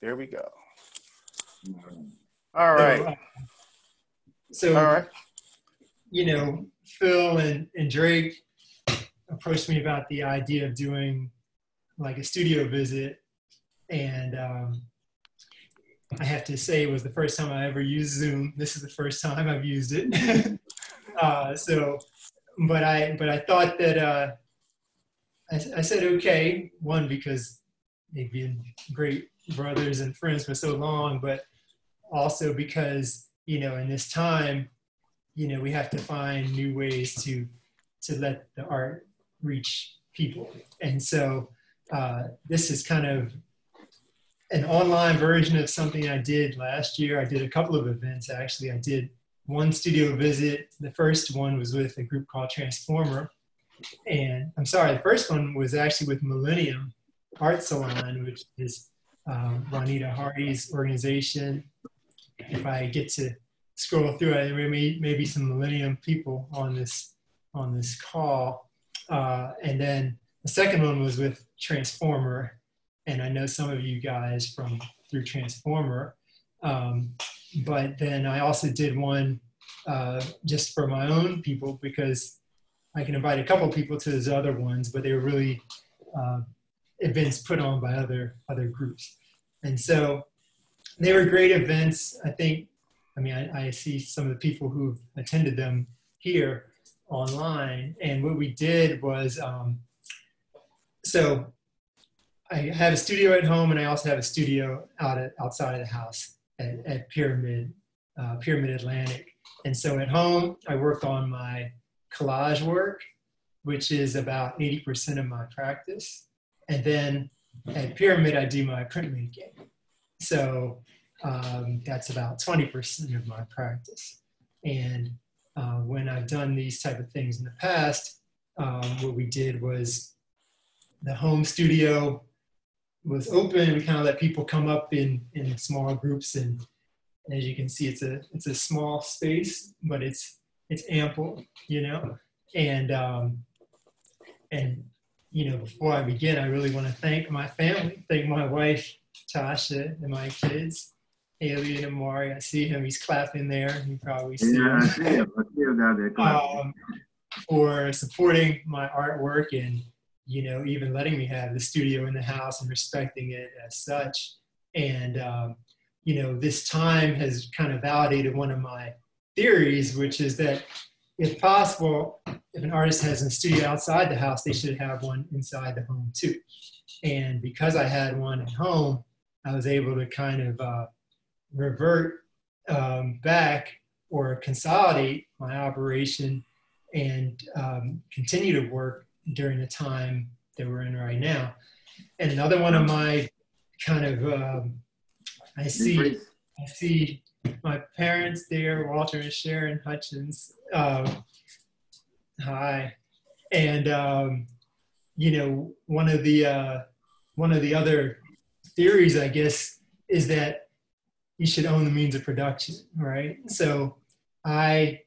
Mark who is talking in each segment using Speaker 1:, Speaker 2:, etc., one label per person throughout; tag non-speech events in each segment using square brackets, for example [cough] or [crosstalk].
Speaker 1: there we go. All right.
Speaker 2: So, uh, so
Speaker 1: All right.
Speaker 2: you know, Phil and, and Drake approached me about the idea of doing like a studio visit. And um, I have to say, it was the first time I ever used Zoom. This is the first time I've used it. [laughs] uh, so, but I, but I thought that uh, I, I said okay. One because they've been great brothers and friends for so long, but also because you know in this time, you know we have to find new ways to to let the art reach people, and so uh, this is kind of an online version of something I did last year. I did a couple of events actually. I did one studio visit. The first one was with a group called Transformer. And I'm sorry, the first one was actually with Millennium Art Salon, which is um, Juanita Hardy's organization. If I get to scroll through it, there may, maybe some Millennium people on this on this call. Uh, and then the second one was with Transformer, and I know some of you guys from through Transformer. Um, but then I also did one uh, just for my own people because I can invite a couple people to those other ones, but they were really uh, events put on by other other groups, and so they were great events. I think. I mean, I, I see some of the people who've attended them here online, and what we did was um, so I have a studio at home, and I also have a studio out at, outside of the house at, at Pyramid uh, Pyramid Atlantic. And so at home, I work on my collage work, which is about 80% of my practice. And then at Pyramid, I do my printmaking. So um, that's about 20% of my practice. And uh, when I've done these type of things in the past, um, what we did was the home studio was open. We kind of let people come up in, in small groups and as you can see, it's a it's a small space, but it's it's ample, you know. And um, and you know, before I begin, I really want to thank my family, thank my wife Tasha and my kids, Haley and Amari. I see him; he's clapping there. He probably sees
Speaker 3: Yeah, I see him. I see him down there. clapping.
Speaker 2: um, for supporting my artwork and you know even letting me have the studio in the house and respecting it as such and um, you know this time has kind of validated one of my theories which is that if possible if an artist has a studio outside the house they should have one inside the home too and because i had one at home i was able to kind of uh, revert um, back or consolidate my operation and um, continue to work during the time that we're in right now. And another one of my kind of, um, I see, I see my parents there, Walter and Sharon Hutchins. Um, hi, and um, you know, one of the uh, one of the other theories, I guess, is that you should own the means of production, right? So I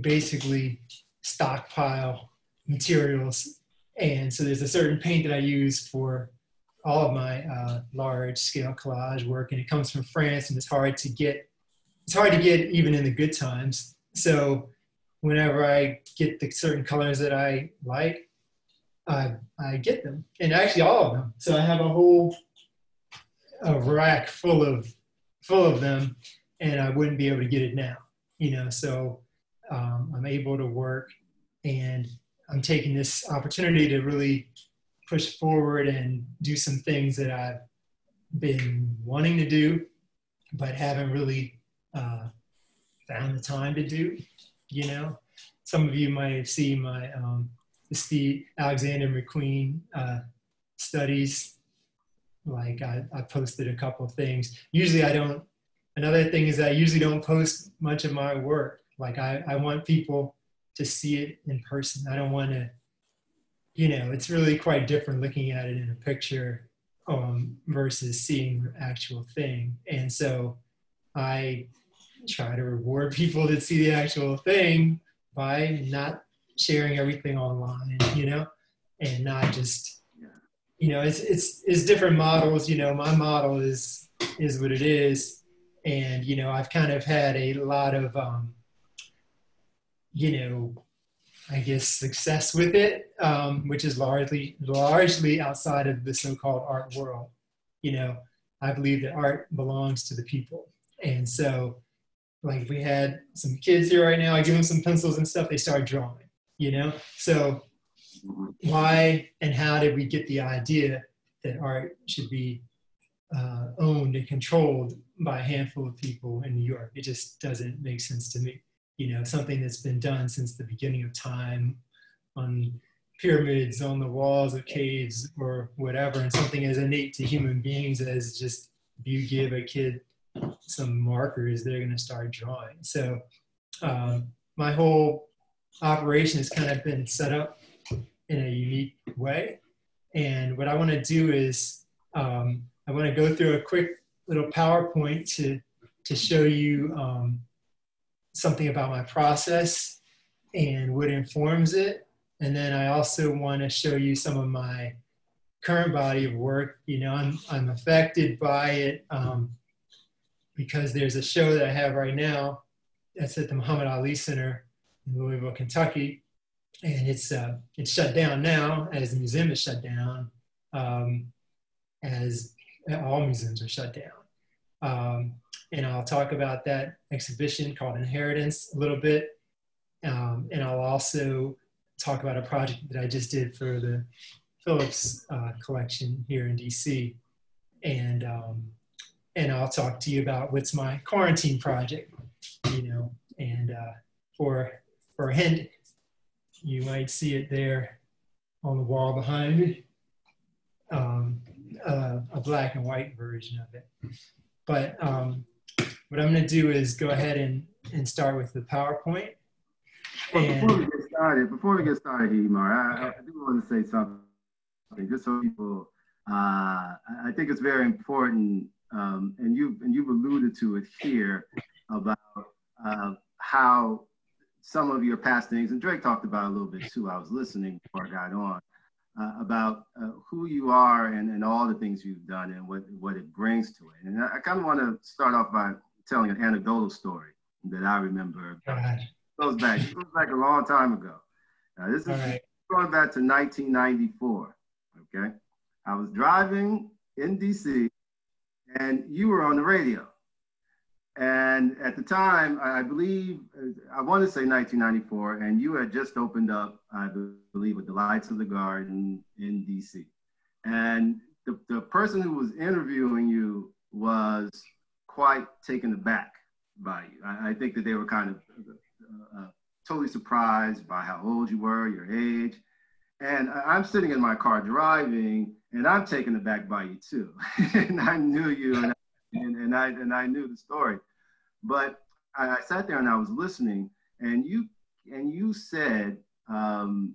Speaker 2: basically stockpile materials. And so there's a certain paint that I use for all of my uh, large scale collage work, and it comes from France, and it's hard to get. It's hard to get even in the good times. So whenever I get the certain colors that I like, I, I get them, and actually all of them. So I have a whole a rack full of full of them, and I wouldn't be able to get it now. You know, so um, I'm able to work and I'm taking this opportunity to really push forward and do some things that I've been wanting to do, but haven't really uh, found the time to do. You know, some of you might have seen my um, the Alexander McQueen uh, studies. Like I, I posted a couple things. Usually I don't. Another thing is I usually don't post much of my work. Like I, I want people to see it in person. I don't want to, you know, it's really quite different looking at it in a picture um, versus seeing the actual thing. And so I try to reward people that see the actual thing by not sharing everything online, you know, and not just you know, it's it's it's different models. You know, my model is is what it is, and you know, I've kind of had a lot of, um, you know, I guess success with it, um, which is largely largely outside of the so-called art world. You know, I believe that art belongs to the people, and so like we had some kids here right now, I give them some pencils and stuff, they start drawing. You know, so why and how did we get the idea that art should be uh, owned and controlled by a handful of people in New York? It just doesn't make sense to me. You know, something that's been done since the beginning of time on pyramids, on the walls of caves, or whatever, and something as innate to human beings as just you give a kid some markers, they're going to start drawing. So, um, my whole operation has kind of been set up in a unique way. And what I want to do is um, I want to go through a quick little PowerPoint to, to show you um, something about my process and what informs it. And then I also want to show you some of my current body of work. You know, I'm, I'm affected by it um, because there's a show that I have right now that's at the Muhammad Ali Center in Louisville, Kentucky. And it's uh, it's shut down now as the museum is shut down, um, as all museums are shut down. Um, and I'll talk about that exhibition called Inheritance a little bit, um, and I'll also talk about a project that I just did for the Phillips uh, collection here in DC, and um, and I'll talk to you about what's my quarantine project, you know, and uh, for for a hint, you might see it there on the wall behind me, um, uh, a black and white version of it. But um, what I'm going to do is go ahead and, and start with the PowerPoint.
Speaker 3: And, before we get started, before we get started, Imar, I, I do want to say something, just so people. Uh, I think it's very important, um, and you and you've alluded to it here about uh, how some of your past things, and Drake talked about a little bit too. I was listening before I got on uh, about uh, who you are and, and all the things you've done and what, what it brings to it. And I, I kind of want to start off by telling an anecdotal story that I remember. It goes back, it goes back a long time ago. Now, this is right. going back to 1994. Okay, I was driving in DC, and you were on the radio. And at the time, I believe, I want to say 1994, and you had just opened up, I believe, with the Lights of the Garden in DC. And the, the person who was interviewing you was quite taken aback by you. I, I think that they were kind of uh, uh, totally surprised by how old you were, your age. And I'm sitting in my car driving, and I'm taken aback by you too. [laughs] and I knew you, and and, and I and I knew the story, but I, I, sat there and I was listening, and you and you said um,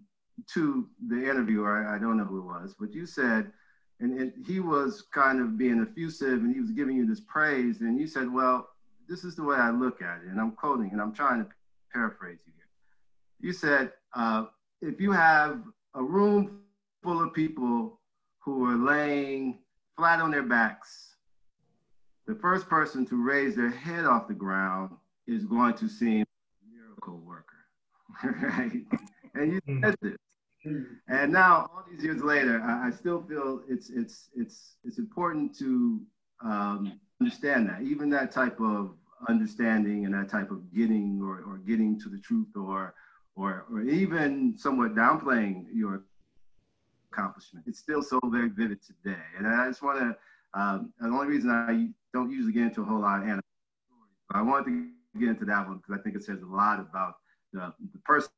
Speaker 3: to the interviewer, I, I, don't know who it was, but you said, and, and he was kind of being effusive, and he was giving you this praise, and you said, well, this is the way I look at it, and I'm quoting, and I'm trying to paraphrase you here. You said, uh, if you have a room full of people who are laying flat on their backs the first person to raise their head off the ground is going to seem a miracle worker, [laughs] right? And you hmm. said this. And now, all these years later, I, I, still feel it's it's it's it's important to um, understand that, even that type of understanding and that type of getting or, or getting to the truth, or or or even somewhat downplaying your accomplishment. It's still so very vivid today, and I just want to um, the only reason I don't usually get into a whole lot of anime but I wanted to get into that one because I think it says a lot about the, the person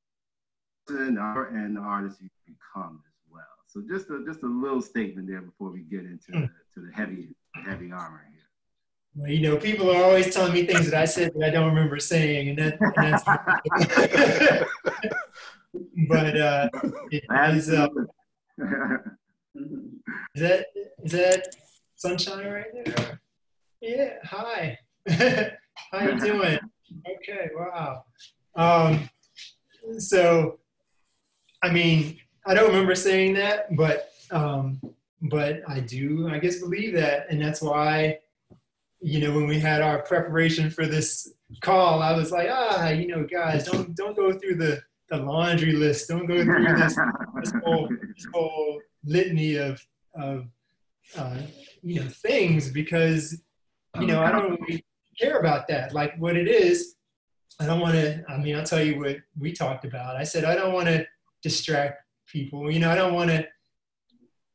Speaker 3: and the artist you become as well. So just a, just a little statement there before we get into the, to the heavy heavy armor here.
Speaker 2: Well, you know, people are always telling me things that I said that I don't remember saying, and, that, and that's. [laughs] [laughs] but uh, it is, uh, [laughs] is that is that sunshine right there? Yeah. Hi. [laughs] How you [laughs] doing? Okay. Wow. Um, so, I mean, I don't remember saying that, but um, but I do, I guess, believe that, and that's why, you know, when we had our preparation for this call, I was like, ah, you know, guys, don't don't go through the the laundry list. Don't go through this, this [laughs] whole this whole litany of of uh, you know things because you know I don't really care about that. Like what it is, I don't want to. I mean, I'll tell you what we talked about. I said I don't want to distract people. You know, I don't want to.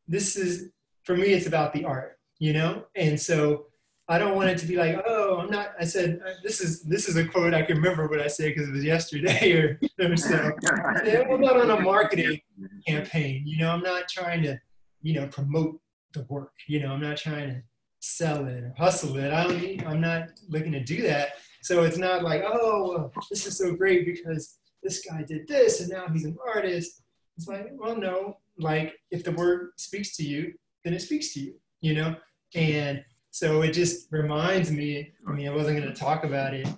Speaker 2: This is for me. It's about the art. You know, and so I don't want it to be like, oh, Oh, I'm not. I said uh, this is this is a quote I can remember what I said because it was yesterday or, or so. [laughs] I'm not on a marketing campaign. You know, I'm not trying to, you know, promote the work. You know, I'm not trying to sell it or hustle it. I don't. I'm not looking to do that. So it's not like, oh, this is so great because this guy did this and now he's an artist. It's like, well, no. Like if the word speaks to you, then it speaks to you. You know, and so it just reminds me. I mean, I wasn't going to talk about it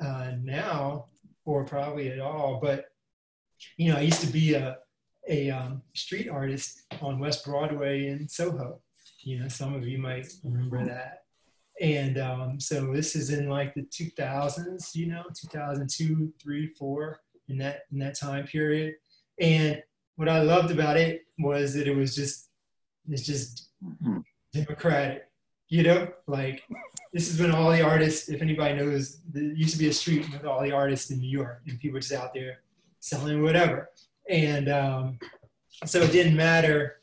Speaker 2: uh, now or probably at all, but you know, I used to be a a um, street artist on West Broadway in Soho. You know, some of you might remember that. And um, so this is in like the 2000s, you know, 2002, three, four, in that in that time period. And what I loved about it was that it was just it's just democratic, you know, like this is when all the artists, if anybody knows, there used to be a street with all the artists in New York, and people just out there selling whatever and um, so it didn't matter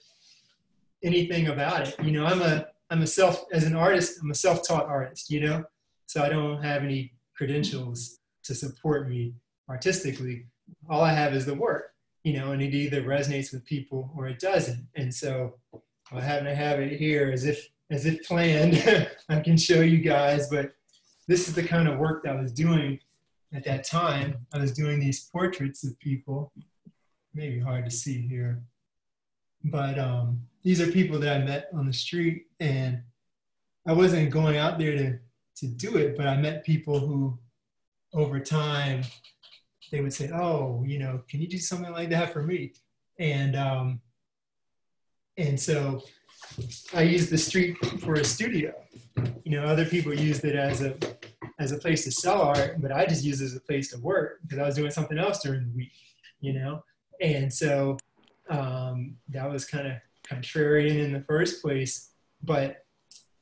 Speaker 2: anything about it. You know, I'm a I'm a self as an artist. I'm a self-taught artist. You know, so I don't have any credentials to support me artistically. All I have is the work. You know, and it either resonates with people or it doesn't. And so I happen to have it here as if as if planned. [laughs] I can show you guys, but this is the kind of work that I was doing at that time. I was doing these portraits of people maybe hard to see here. But um, these are people that I met on the street, and I wasn't going out there to, to do it, but I met people who, over time, they would say, "Oh, you know, can you do something like that for me?" And um, and so I used the street for a studio. You know, other people used it as a as a place to sell art, but I just used it as a place to work because I was doing something else during the week. You know, and so um, that was kind of contrarian in the first place. But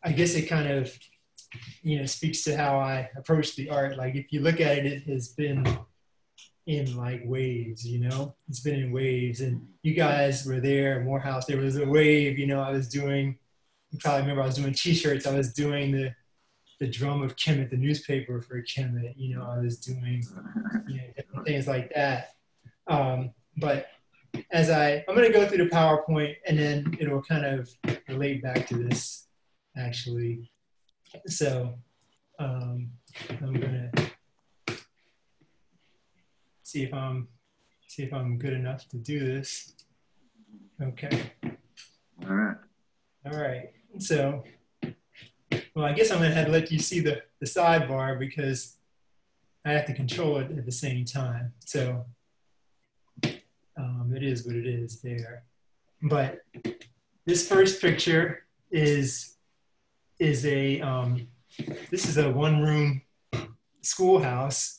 Speaker 2: I guess it kind of, you know, speaks to how I approach the art. Like if you look at it, it has been in like waves, you know, it's been in waves. And you guys were there, at Morehouse, there was a wave, you know, I was doing, you probably remember I was doing t-shirts. I was doing the, the drum of Kemet, the newspaper for Kemet, you know, I was doing you know, things like that. Um, but as I, I'm to go through the PowerPoint and then it'll kind of relate back to this actually. So um, I'm to see if I'm, see if I'm good enough to do this. Okay.
Speaker 3: All right.
Speaker 2: All right. So, well, I guess I'm going to have to let you see the, the sidebar because I have to control it at the same time. So um, it is what it is there. But this first picture is is a um, this is a one room schoolhouse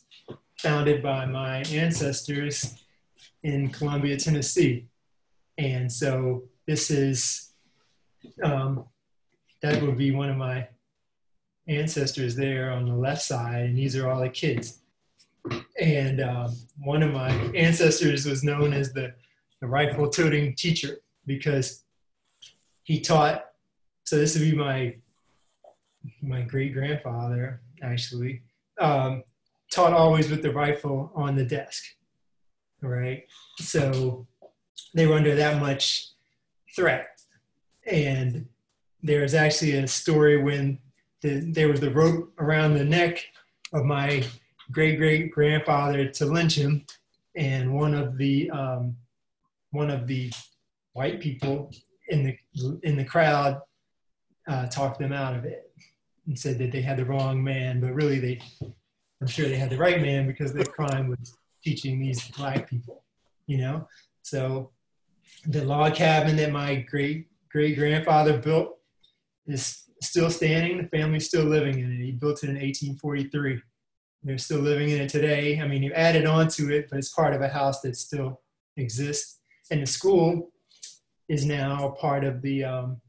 Speaker 2: founded by my ancestors in Columbia, Tennessee. And so this is um, that would be one of my ancestors there on the left side, and these are all the kids and um, one of my ancestors was known as the, the rifle toting teacher because he taught so this would be my my great grandfather actually um, taught always with the rifle on the desk right? So they were under that much threat. And there's actually a story when the, there was the rope around the neck of my great great grandfather to lynch him, and one of the um, one of the white people in the in the crowd uh, talked them out of it and said that they had the wrong man, but really they I'm sure they had the right man because the crime was teaching these black people, you know. So the log cabin that my great great grandfather built is still standing. The family's still living in it. He built it in 1843. They're still living in it today. I mean, you added on to it, but it's part of a house that still exists. And the school is now part of the um,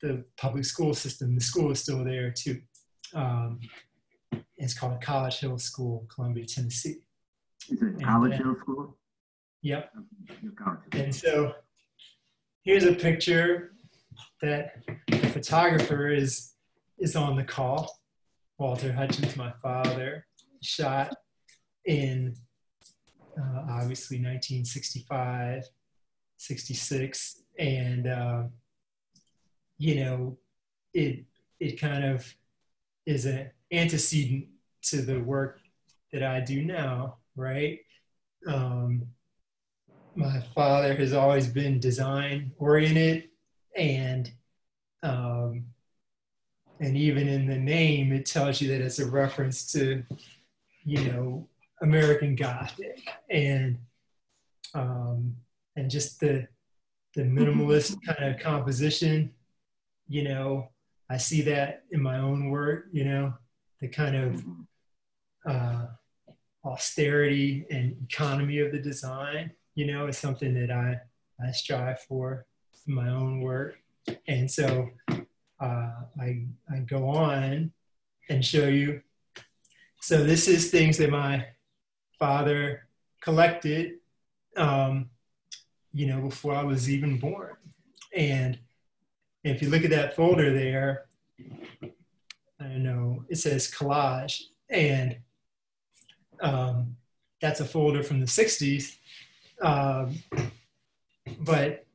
Speaker 2: the public school system. The school is still there too. Um, it's called College Hill School, Columbia, Tennessee.
Speaker 3: Is it College uh, Hill School?
Speaker 2: Yep. And so here's a picture that the photographer is is on the call. Walter Hutchins, my father, shot in uh, obviously 1965, 66, and uh, you know, it it kind of is an antecedent to the work that I do now, right? Um, my father has always been design oriented and um, and even in the name it tells you that it's a reference to you know american gothic and um, and just the the minimalist kind of composition you know? I see that in my own work you know the kind of uh, austerity and economy of the design you know, is something that I, I strive for in my own work. And so uh, I, I go on and show you. So this is things that my father collected, um, you know, before I was even born. And if you look at that folder there, I don't know, it says collage. And um, that's a folder from the 60s um, but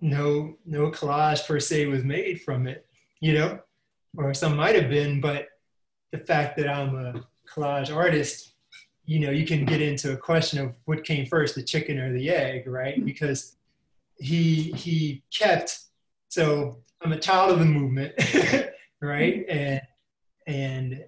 Speaker 2: no no collage per se was made from it, you know, or some might have been, but the fact that I'm a collage artist, you know, you can get into a question of what came first, the chicken or the egg, right? Because he he kept so I'm a child of the movement, [laughs] right? And and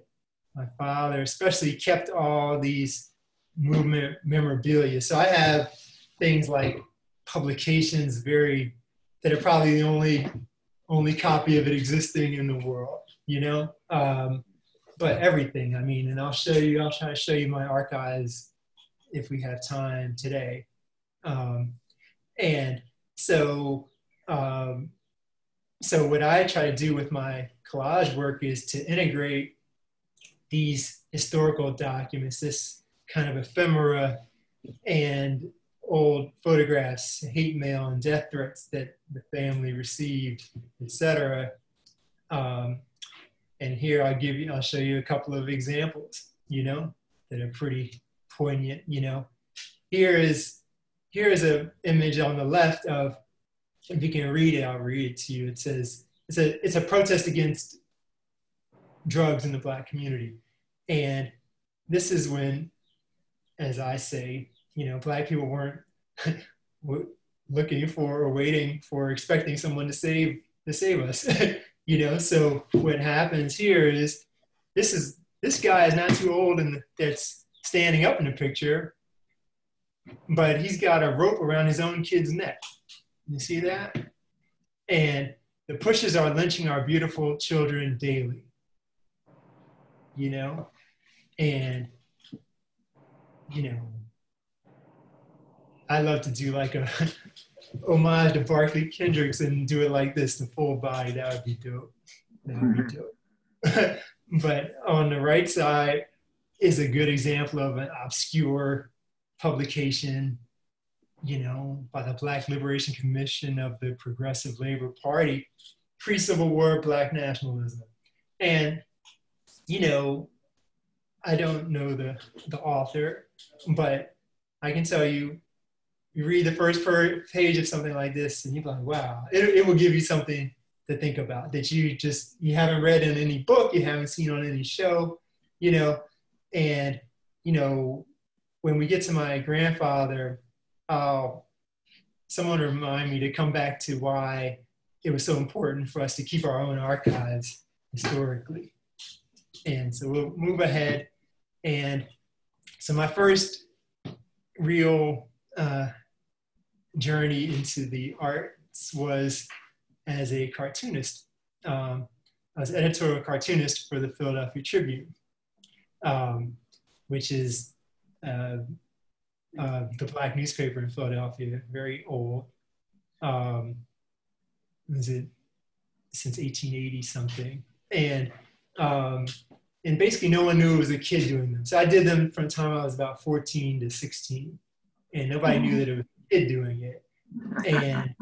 Speaker 2: my father especially kept all these movement memorabilia. So I have things like publications very that are probably the only only copy of it existing in the world, you know. Um, but everything, I mean, and I'll show you. I'll try to show you my archives if we have time today. Um, and so, um, so what I try to do with my collage work is to integrate these historical documents, this kind of ephemera and old photographs, hate mail and death threats that the family received, etc. Um, and here I'll give you, I'll show you a couple of examples, you know, that are pretty poignant, you know. Here is, here is an image on the left of, if you can read it, I'll read it to you. It says, it's a, it's a protest against drugs in the black community. And this is when as I say, you know, black people weren't [laughs] looking for or waiting for expecting someone to save to save us. [laughs] you know, so what happens here is this is this guy is not too old and that's standing up in the picture, but he's got a rope around his own kid's neck. You see that? And the pushes are lynching our beautiful children daily. You know? And you know, I love to do like a [laughs] homage to Barkley Hendricks and do it like this, the full body. That would be dope. That would be mm-hmm. dope. [laughs] but on the right side is a good example of an obscure publication, you know, by the Black Liberation Commission of the Progressive Labor Party, pre-Civil War Black nationalism. And, you know, I don't know the, the author, but I can tell you, you read the first page of something like this and you're like, wow, it, it will give you something to think about that you just, you haven't read in any book, you haven't seen on any show, you know, and, you know, when we get to my grandfather, uh, someone remind me to come back to why it was so important for us to keep our own archives historically. And so we'll move ahead. And so my first real uh, journey into the arts was as a cartoonist. Um, I was editorial cartoonist for the Philadelphia Tribune, um, which is uh, uh, the black newspaper in Philadelphia, very old. Um, was it since 1880 something? And um, and basically no one knew it was a kid doing them. So I did them from the time I was about 14 to 16, and nobody knew that it was a kid doing it. And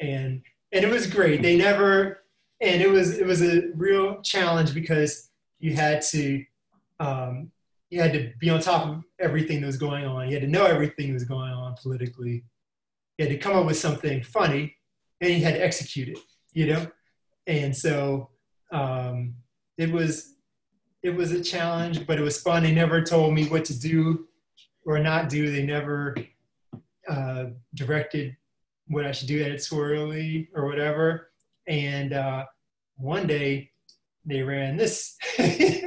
Speaker 2: and and it was great. They never and it was it was a real challenge because you had to um, you had to be on top of everything that was going on. You had to know everything that was going on politically. You had to come up with something funny, and you had to execute it. You know, and so um, it was it was a challenge, but it was fun. They never told me what to do or not do. They never uh, directed what I should do editorially or whatever. And uh, one day they ran this [laughs]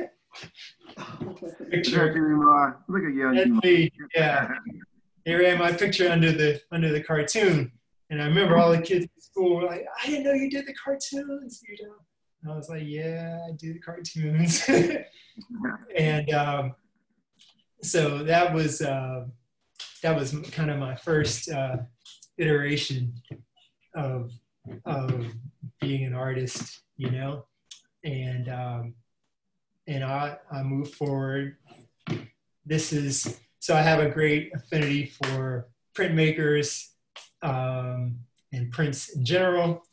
Speaker 2: [laughs] picture.
Speaker 3: Look at you.
Speaker 2: Yeah. They ran my picture under the under the cartoon. And I remember all the kids at school were like, I didn't know you did the cartoons, you know. And I was like, yeah, I do the cartoons. [laughs] and um, so that was uh, that was kind of my first uh, iteration of of being an artist, you know, and um, and I I moved forward. This is so I have a great affinity for printmakers um, and prints in general,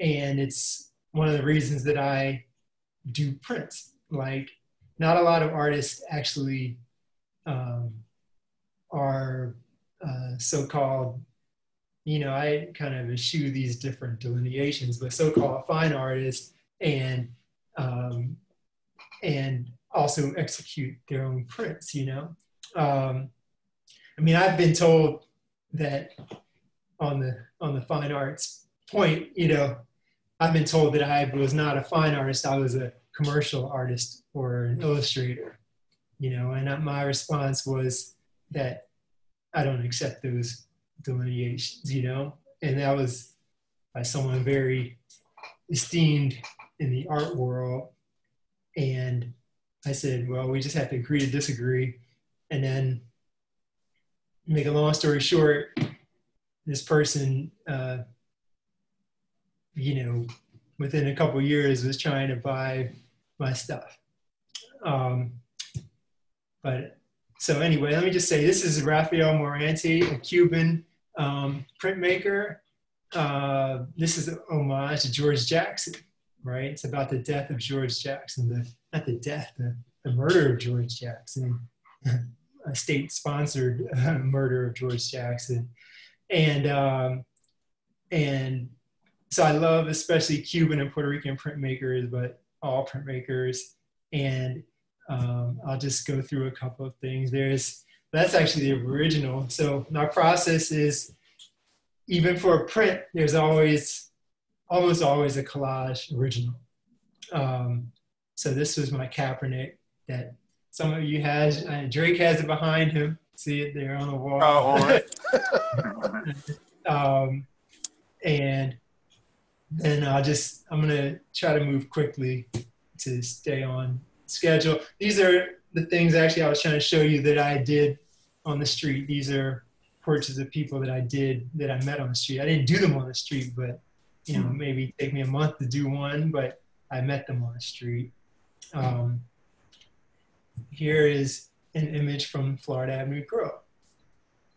Speaker 2: and it's one of the reasons that I do prints. Like, not a lot of artists actually um, are uh, so-called you know, I kind of eschew these different delineations, but so-called fine artists and um, and also execute their own prints. You know, um, I mean, I've been told that on the on the fine arts point, you know, I've been told that I was not a fine artist; I was a commercial artist or an illustrator. You know, and my response was that I don't accept those delineations, you know, and that was by someone very esteemed in the art world. And I said, well, we just have to agree to disagree. And then, make a long story short, this person, uh, you know, within a couple years was trying to buy my stuff. Um, but so anyway, let me just say this is Rafael Morante, a Cuban um, printmaker. Uh, this is an homage to George Jackson, right? It's about the death of George Jackson, the, not the death, the, the murder of George Jackson, [laughs] a state-sponsored uh, murder of George Jackson, and um, and so I love especially Cuban and Puerto Rican printmakers, but all printmakers, and um, I'll just go through a couple of things. There's that's actually the original. So my process is even for a print, there's always, almost always a collage original. Um, so this was my Kaepernick that some of you has, uh, Drake has it behind him. See it there on the wall. Oh, all right. [laughs] um, and then I'll just, I'm gonna try to move quickly to stay on schedule. These are the things actually I was trying to show you that I did on the street. These are portraits of people that I did that I met on the street. I didn't do them on the street, but you know, maybe take me a month to do one, but I met them on the street. Um, here is an image from Florida Avenue Grill.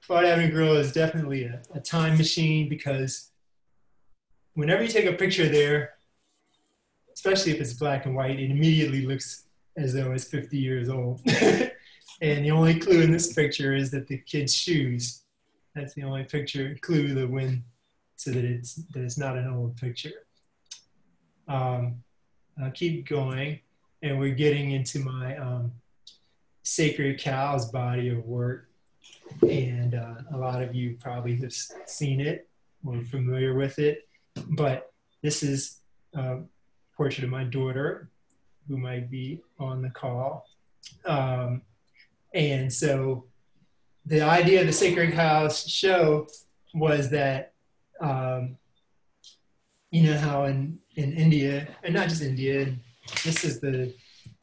Speaker 2: Florida Avenue Grill is definitely a, a time machine because whenever you take a picture there, especially if it's black and white, it immediately looks as though it's 50 years old. [laughs] and the only clue in this picture is that the kid's shoes. That's the only picture clue that win, so that it's that it's not an old picture. Um, I'll keep going, and we're getting into my um, sacred cows body of work, and uh, a lot of you probably have seen it or familiar with it, but this is a portrait of my daughter who might be on the call. Um, and so the idea of the Sacred Cows show was that um, you know how in in India and not just India, this is the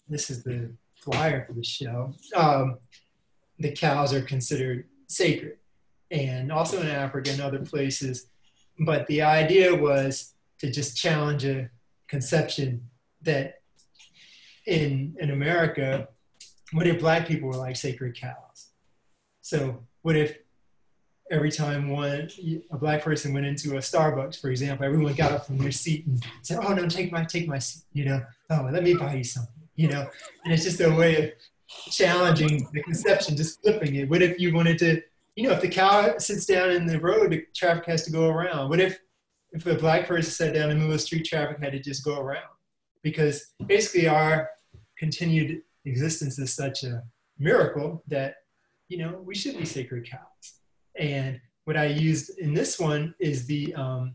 Speaker 2: this is the flyer for the show. Um, the cows are considered sacred, and also in Africa and other places. But the idea was to just challenge a conception that in in America, what if black people were like sacred cows? So what if every time one a black person went into a Starbucks, for example, everyone got up from their seat and said, "Oh no, take my take my seat," you know. Oh, let me buy you something, you know. And it's just a way of challenging the conception, just flipping it. What if you wanted to, you know, if the cow sits down in the road, the traffic has to go around. What if if a black person sat down in the middle of the street, traffic had to just go around? Because basically our continued existence is such a miracle that you know we should be sacred cows and what i used in this one is the um,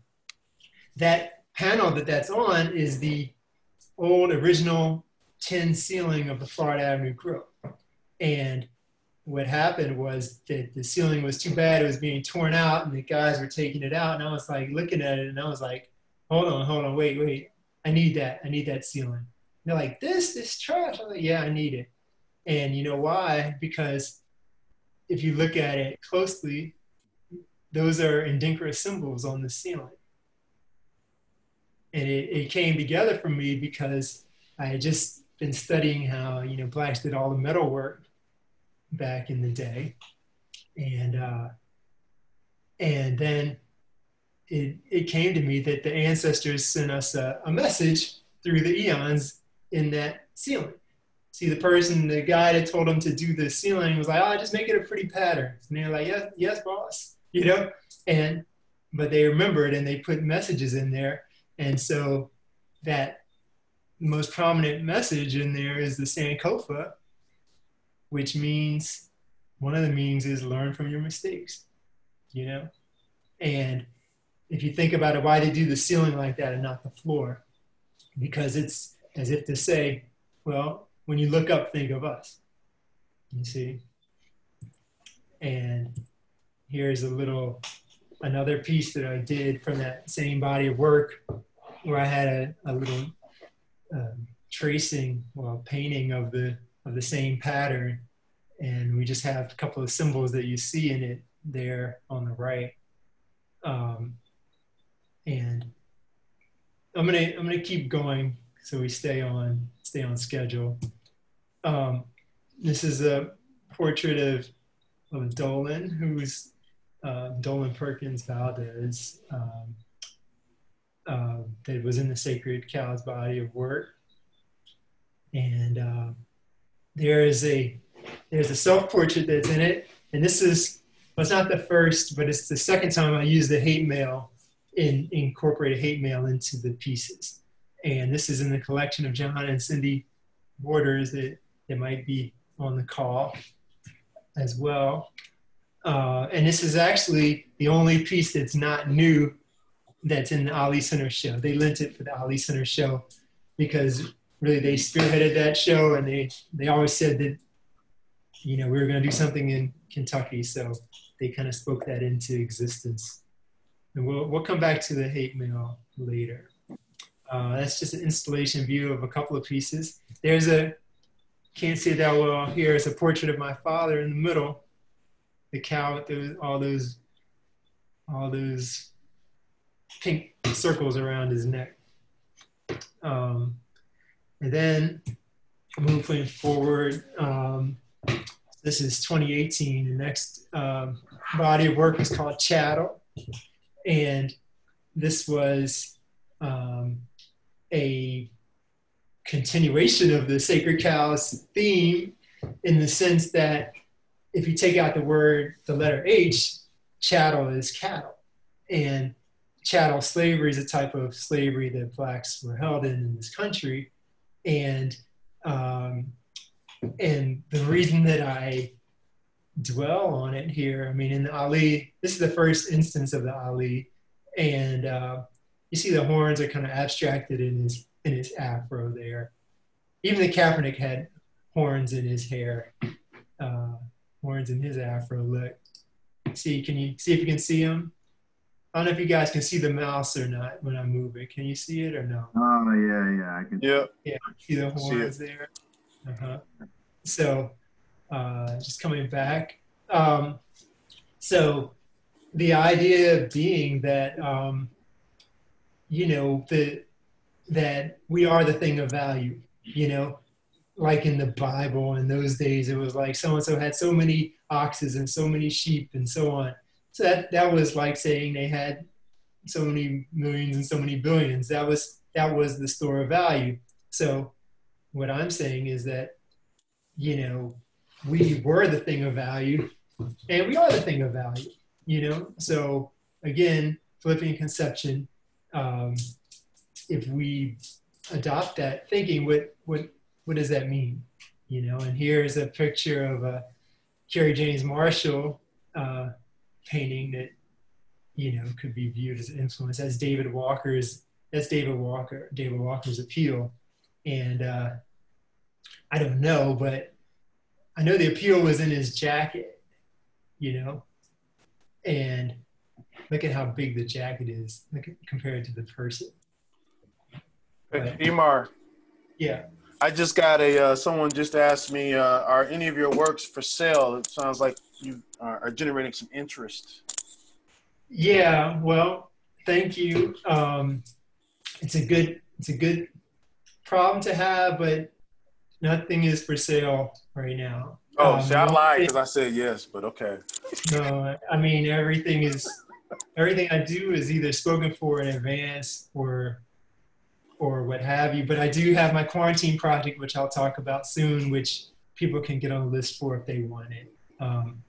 Speaker 2: that panel that that's on is the old original tin ceiling of the florida avenue grill and what happened was that the ceiling was too bad it was being torn out and the guys were taking it out and i was like looking at it and i was like hold on hold on wait wait i need that i need that ceiling they're like, this, this trash. I'm like, yeah, I need it. And you know why? Because if you look at it closely, those are Adinkra symbols on the ceiling. And it, it came together for me because I had just been studying how, you know, blacks did all the metal work back in the day. And, uh, and then it, it came to me that the ancestors sent us a, a message through the eons in that ceiling. See, the person, the guy that told them to do the ceiling was like, oh, just make it a pretty pattern. And they're like, yes, yes, boss, [laughs] you know? And, but they remembered and they put messages in there. And so that most prominent message in there is the Sankofa, which means, one of the meanings is learn from your mistakes, you know? And if you think about it, why they do the ceiling like that and not the floor? Because it's as if to say, well, when you look up, think of us. You see? And here's a little, another piece that I did from that same body of work where I had a, a little um, tracing, well, painting of the, of the same pattern. And we just have a couple of symbols that you see in it there on the right. Um, and I'm gonna I'm gonna keep going so we stay on stay on schedule. Um, this is a portrait of of Dolen, who's uh, Dolen Perkins Valdez, um, uh, that was in the Sacred Cow's body of work. And uh, there is a there's a self portrait that's in it, and this is well, it's not the first, but it's the second time I used the hate mail in incorporated hate mail into the pieces and this is in the collection of John and Cindy Borders that, that might be on the call as well. Uh, and this is actually the only piece that's not new that's in the Ali Center show. They lent it for the Ali Center show because really they spearheaded that show and they, they always said that, you know, we were going to do something in Kentucky. So they kind of spoke that into existence. And we'll, we'll come back to the hate mail later. Uh, that's just an installation view of a couple of pieces. There's a, can't see that well here, it's a portrait of my father in the middle. The cow with those, all those, all those pink circles around his neck. Um, and then moving forward, um, this is 2018. The next um, body of work is called Chattel. And this was um, a continuation of the sacred cows theme in the sense that if you take out the word, the letter H, chattel is cattle. And chattel slavery is a type of slavery that blacks were held in in this country. And, um, and the reason that I dwell on it here, I mean, in the Ali, this is the first instance of the Ali. And uh, you see the horns are kind of abstracted in his in his afro there. Even the Kaepernick had horns in his hair, uh, horns in his afro look. See, can you see if you can see them? I don't know if you guys can see the mouse or not when I move it. Can you see it or no?
Speaker 3: Oh yeah, yeah, I can.
Speaker 1: Yeah.
Speaker 2: Yeah, see the
Speaker 1: See
Speaker 2: horns there. Uh-huh. So, uh, just coming back. Um, so, the idea being that um, you know the that we are the thing of value. You know, like in the Bible in those days, it was like so and so had so many oxes and so many sheep and so on. So that that was like saying they had so many millions and so many billions. That was that was the store of value. So what I'm saying is that, you know, we were the thing of value and we are the thing of value, you know? So again, flipping conception, um, if we adopt that thinking, what, what, what does that mean? You know, and here's a picture of a Kerry James Marshall uh, painting that, you know, could be viewed as an influence. That's David Walker's, that's David Walker, David Walker's appeal and uh, I don't know, but I know the appeal was in his jacket, you know, and look at how big the jacket is look at, compared to the person.
Speaker 1: Hey, Imar,
Speaker 2: Yeah.
Speaker 1: I just got a uh, someone just asked me, uh, are any of your works for sale? It sounds like you are, are generating some interest.
Speaker 2: Yeah. Well, thank you. Um, it's a good it's a good problem to have, but nothing is for sale right now.
Speaker 1: Oh,
Speaker 2: Um,
Speaker 1: see, I lied because I said yes, but okay.
Speaker 2: No, I mean everything is everything I do is either spoken for in advance or or what have you. But I do have my quarantine project, which I'll talk about soon, which people can get on the list for if they want it. Um,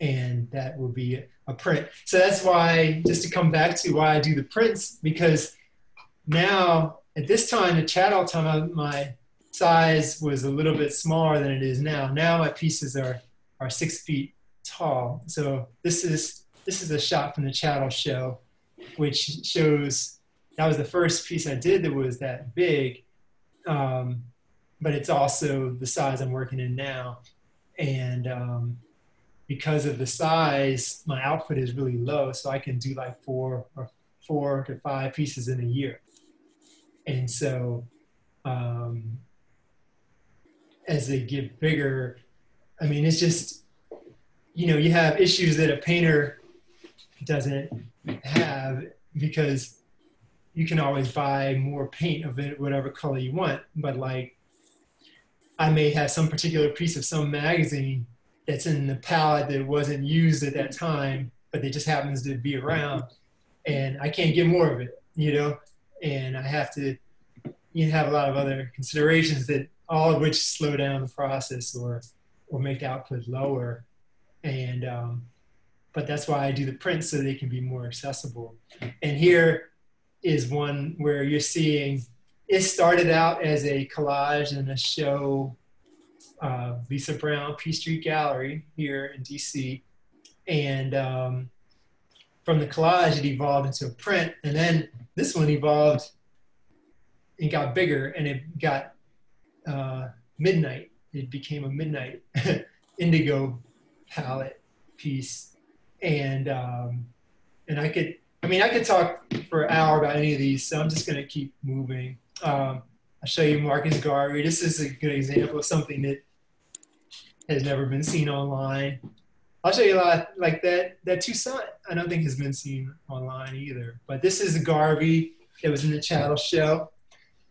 Speaker 2: and that will be a print. So that's why, just to come back to why I do the prints, because now at this time, the chattel time, my size was a little bit smaller than it is now. Now my pieces are are six feet tall. So this is this is a shot from the chattel show, which shows that was the first piece I did that was that big. Um, but it's also the size I'm working in now. And um, because of the size, my output is really low. So I can do like four or four to five pieces in a year. And so um, as they get bigger, I mean, it's just, you know, you have issues that a painter doesn't have because you can always buy more paint of it, whatever color you want. But like, I may have some particular piece of some magazine that's in the palette that wasn't used at that time, but it just happens to be around, and I can't get more of it, you know. And I have to, you have a lot of other considerations that all of which slow down the process or or make the output lower. And um, but that's why I do the prints so they can be more accessible. And here is one where you're seeing it started out as a collage and a show. Uh, Lisa Brown, P Street Gallery here in DC, and um, from the collage it evolved into a print, and then this one evolved and got bigger, and it got uh, midnight. It became a midnight [laughs] indigo palette piece, and um, and I could, I mean, I could talk for an hour about any of these, so I'm just going to keep moving. Um, I'll show you Marcus Garvey. This is a good example of something that has never been seen online. I'll show you a lot like that. That Toussaint, I don't think has been seen online either. But this is Garvey that was in the Chattel show,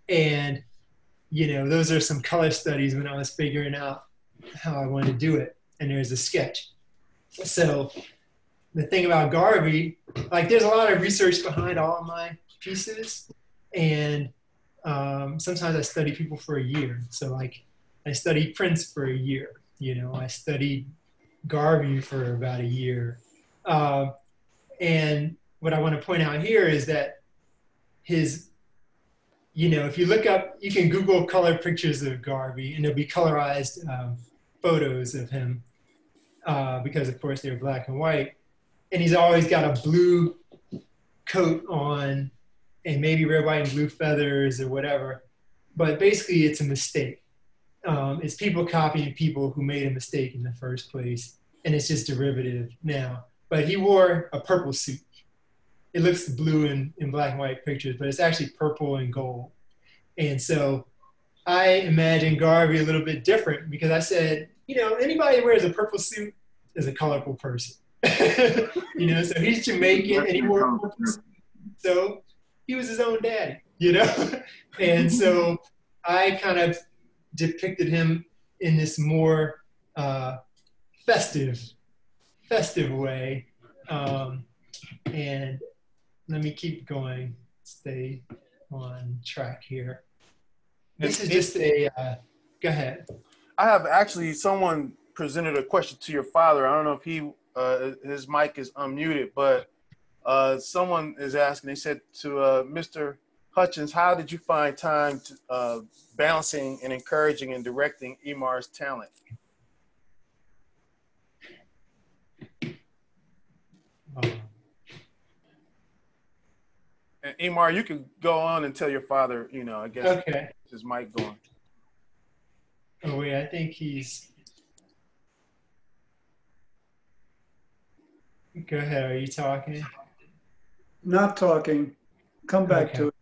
Speaker 2: and you know, those are some color studies when I was figuring out how I wanted to do it. And there's a sketch. So the thing about Garvey, like there's a lot of research behind all my pieces. And um, sometimes I study people for a year. So like I studied Prince for a year. You know, I studied Garvey for about a year. Uh, and what I want to point out here is that his you know, if you look up, you can Google color pictures of Garvey, and there'll be colorized um, photos of him uh, because, of course, they're black and white. And he's always got a blue coat on, and maybe red, white, and blue feathers or whatever. But basically, it's a mistake. Um, it's people copying people who made a mistake in the first place, and it's just derivative now. But he wore a purple suit, it looks blue in, in black and white pictures, but it's actually purple and gold. And so I imagine Garvey a little bit different because I said, you know, anybody wears a purple suit is a colorful person. [laughs] you know, so he's Jamaican and he suit. So he was his own daddy, you know? [laughs] and so I kind of depicted him in this more uh, festive, festive way. Um, and let me keep going, stay on track here. This is just a, uh, go ahead.
Speaker 1: I have actually someone presented a question to your father. I don't know if he, uh, his mic is unmuted, but uh, someone is asking, they said to uh, Mr. Hutchins, how did you find time to uh, balancing and encouraging and directing Imar's talent? And Emar, you can go on and tell your father, you know, I guess
Speaker 2: Okay.
Speaker 1: his mic going.
Speaker 2: Oh wait, I think he's. Go ahead. Are you talking?
Speaker 4: Not talking. Come back
Speaker 2: Okay.
Speaker 4: to it.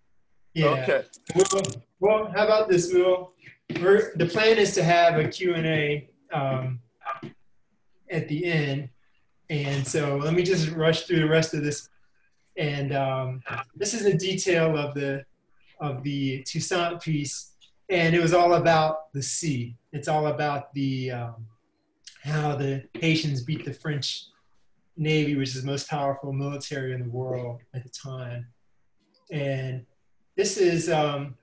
Speaker 2: Yeah.
Speaker 1: Okay.
Speaker 2: Well, well, how about this? We'll, we're, the plan is to have a Q&A um, at the end. And so let me just rush through the rest of this. And um, this is a detail of the, of the Toussaint piece. And it was all about the sea. It's all about the, um, how the Haitians beat the French Navy, which is the most powerful military in the world at the time. And this is um,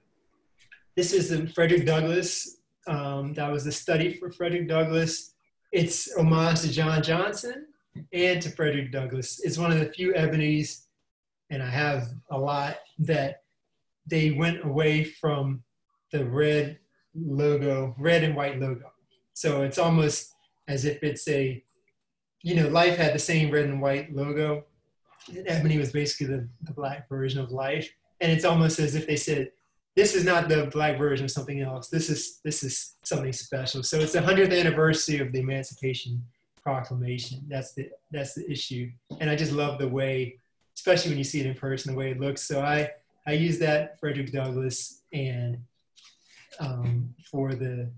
Speaker 2: this is the Frederick Douglass. Um, that was the study for Frederick Douglass. It's homage to John Johnson and to Frederick Douglass. It's one of the few ebonies, and I have a lot that they went away from the red logo, red and white logo. So it's almost as if it's a, you know, Life had the same red and white logo. Ebony was basically the, the black version of Life. And it's almost as if they said this is not the black version of something else. This is this is something special. So it's the 100th anniversary of the emancipation proclamation. That's the that's the issue. And i just love the way especially when you see it in person the way it looks. So i i use that frederick douglass and um, for the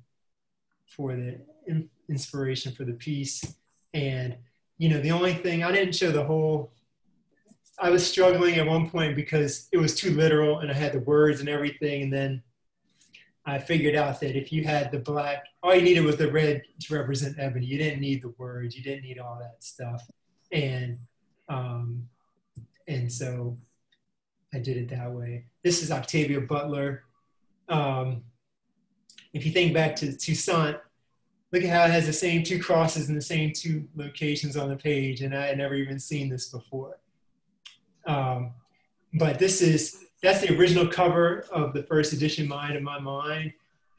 Speaker 2: for the in, inspiration for the piece and you know the only thing i didn't show the whole I was struggling at one point because it was too literal and I had the words and everything. And then I figured out that if you had the black, all you needed was the red to represent ebony. You didn't need the words. You didn't need all that stuff. And, um, and so I did it that way. This is Octavia Butler. Um, if you think back to Toussaint, look at how it has the same two crosses in the same two locations on the page. And I had never even seen this before. Um, but this is that's the original cover of the first edition Mind of My Mind,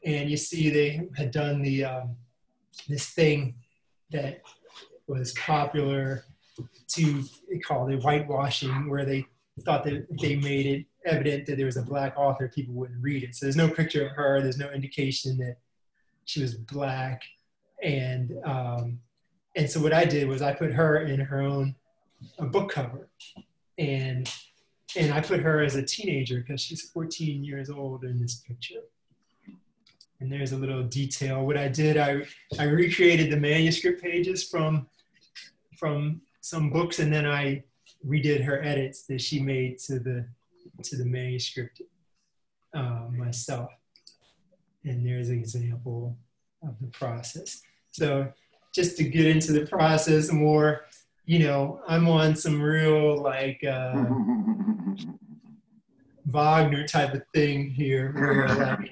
Speaker 2: and you see they had done the um, this thing that was popular to call it whitewashing, where they thought that they made it evident that there was a black author, people wouldn't read it. So there's no picture of her. There's no indication that she was black, and um, and so what I did was I put her in her own a book cover and and I put her as a teenager because she's 14 years old in this picture. And there's a little detail. What I did, I I recreated the manuscript pages from from some books, and then I redid her edits that she made to the to the manuscript uh, myself. And there's an example of the process. So just to get into the process more, you know, I'm on some real like uh, [laughs] Wagner type of thing here, where like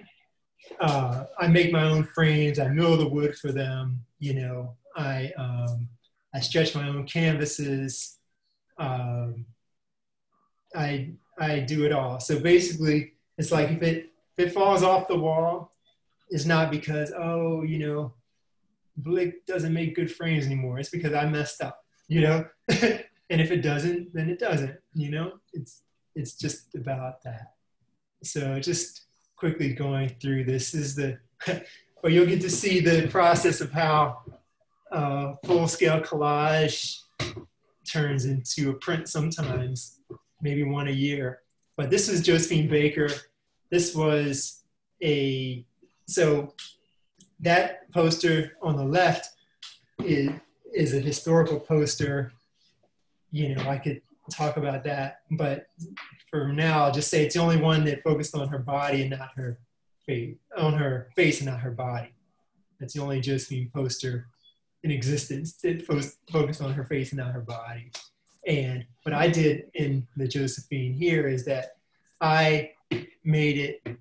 Speaker 2: uh, I make my own frames, I mill the wood for them, you know, I um, I stretch my own canvases, um, I I do it all. So basically, it's like if it if it falls off the wall, it's not because oh you know, Blick doesn't make good frames anymore. It's because I messed up you know [laughs] and if it doesn't then it doesn't you know it's it's just about that so just quickly going through this is the [laughs] well you'll get to see the process of how uh, full scale collage turns into a print sometimes maybe one a year. But this is Josephine Baker. This was a, so that poster on the left is, is a historical poster. You know, I could talk about that, but for now, I'll just say it's the only one that focused on her body and not her face, on her face and not her body. That's the only Josephine poster in existence that fo- focused on her face and not her body. And what I did in the Josephine here is that I made it.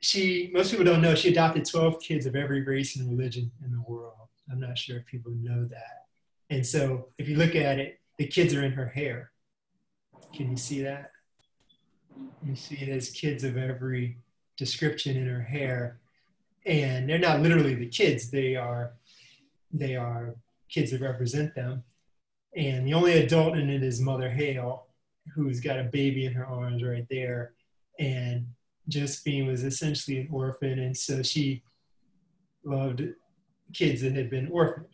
Speaker 2: She most people don't know she adopted 12 kids of every race and religion in the world. I'm not sure if people know that. And so if you look at it, the kids are in her hair. Can you see that? You see there's kids of every description in her hair. And they're not literally the kids, they are they are kids that represent them. And the only adult in it is Mother Hale, who's got a baby in her arms right there. And Josephine was essentially an orphan, and so she loved kids that had been orphaned.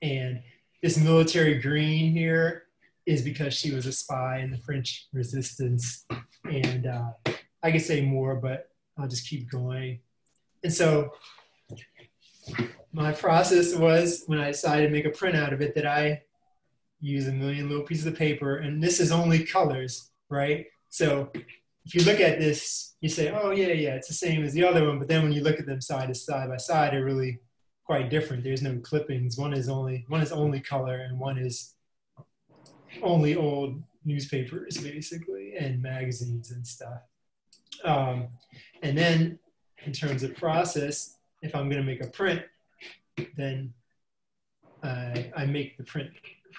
Speaker 2: And this military green here is because she was a spy in the French resistance. And uh, I could say more, but I'll just keep going. And so my process was when I decided to make a print out of it that I use a million little pieces of paper, and this is only colors, right? So if you look at this, you say, oh yeah, yeah, it's the same as the other one. But then when you look at them side to side by side, they're really quite different. There's no clippings. One is only one is only color, and one is only old newspapers basically and magazines and stuff. Um, and then in terms of process, if I'm going to make a print, then I, I make the print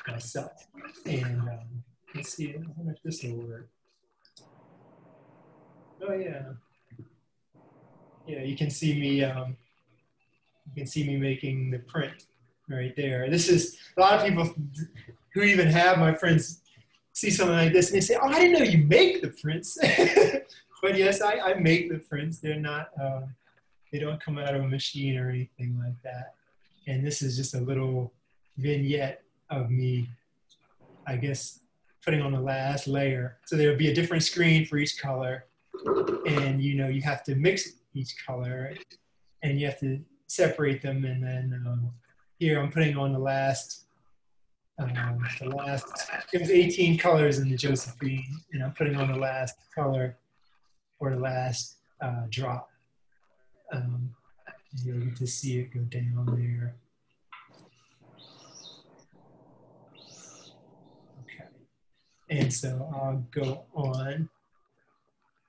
Speaker 2: myself. And um, let's see, wonder if this will work. Oh yeah, yeah. You can see me. Um, you can see me making the print right there. This is a lot of people who even have my friends see something like this and they say, "Oh, I didn't know you make the prints." [laughs] but yes, I, I make the prints. They're not. Um, they don't come out of a machine or anything like that. And this is just a little vignette of me, I guess, putting on the last layer. So there'll be a different screen for each color. And you know, you have to mix each color and you have to separate them. And then um, here I'm putting on the last, um, the last, it was 18 colors in the Josephine, and I'm putting on the last color or the last uh, drop. Um, you'll get to see it go down there. Okay. And so I'll go on.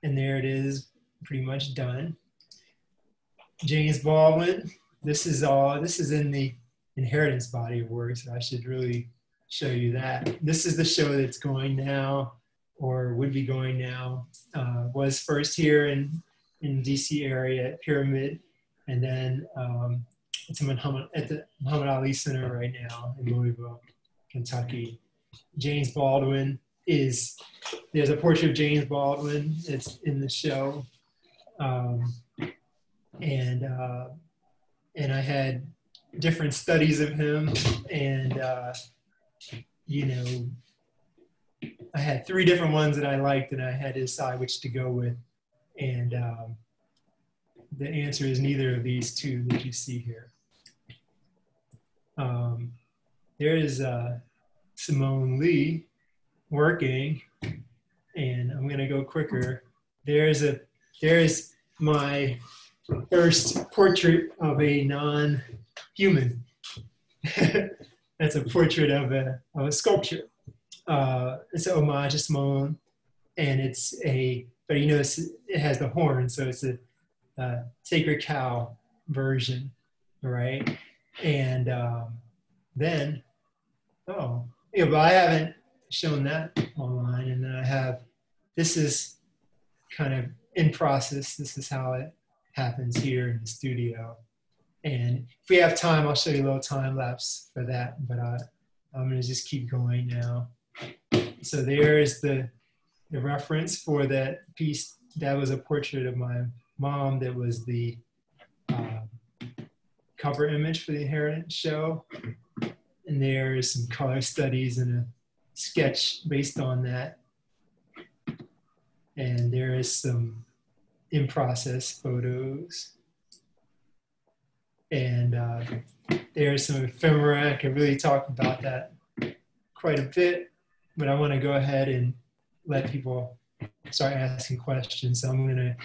Speaker 2: And there it is, pretty much done. James Baldwin, this is all, this is in the inheritance body of work, so I should really show you that. This is the show that's going now, or would be going now. Uh, was first here in, in DC area at Pyramid, and then um, it's Muhammad, at the Muhammad Ali Center right now in Louisville, Kentucky. James Baldwin is, there's a portrait of James Baldwin. that's in the show. Um, and, uh, and I had different studies of him and, uh, you know, I had three different ones that I liked and I had to decide which to go with. And um, the answer is neither of these two that you see here. Um, there is uh, Simone Leigh working, and I'm gonna go quicker. There's a there's my first portrait of a non-human. [laughs] That's a portrait of a, of a sculpture. Uh, it's an homage to Simone, and it's a but you notice it has the horn, so it's a uh, sacred cow version, right? And um, then, oh, yeah, but I haven't shown that online. And then I have, this is kind of in process. This is how it happens here in the studio. And if we have time, I'll show you a little time lapse for that. But uh, I'm to just keep going now. So there is the, the reference for that piece. That was a portrait of my mom that was the uh, cover image for the Inheritance show. And there is some color studies and a sketch based on that. and there is some in process photos. And uh, there's some ephemera. I can really talk about that quite a bit, but I want to go ahead and let people start asking questions. So I'm gonna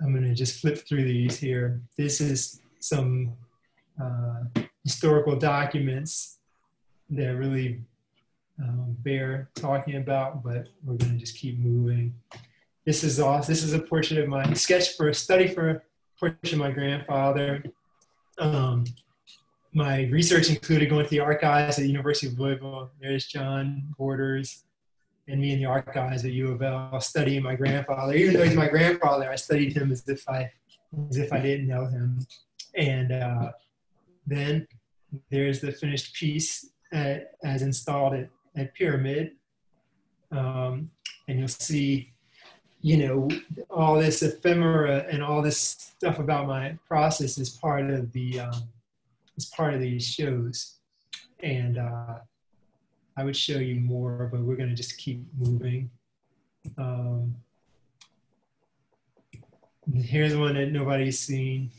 Speaker 2: I'm gonna just flip through these here. This is some uh, historical documents that really um, bear talking about, but we're gonna just keep moving. This is all. This is a portrait of my sketch for a study for a portrait of my grandfather. Um, my research included going to the archives at the University of Louisville. There's John Borders and me in the archives at U of L studying my grandfather. Even though he's my grandfather, I studied him as if I as if I didn't know him. And uh, then there's the finished piece at, as installed at, at Pyramid. Um, and you'll see, you know, all this ephemera and all this stuff about my process is part of the um, is part of these shows. And uh, I would show you more, but we're going to just keep moving. Um, here's one that nobody's seen.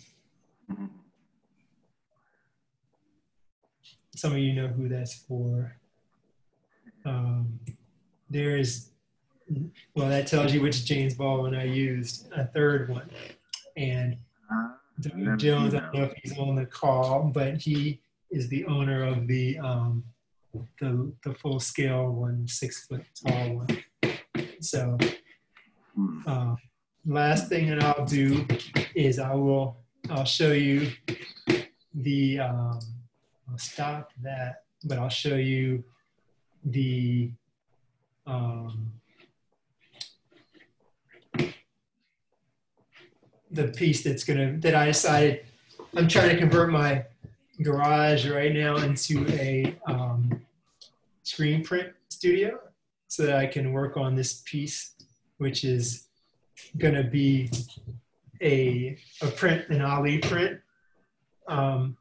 Speaker 2: Some of you know who that's for. Um, there's, well, that tells you which James Baldwin I used, a third one. And Doug Jones, I don't know if he's on the call, but he is the owner of the um, the the full scale one, six foot tall one. So, uh, last thing that I'll do is I will I'll show you the um, I'll stop that, but I'll show you the um, the piece that's gonna that I decided I'm trying to convert my garage right now into a um, screen print studio so that I can work on this piece, which is gonna be a a print an Ali print, um,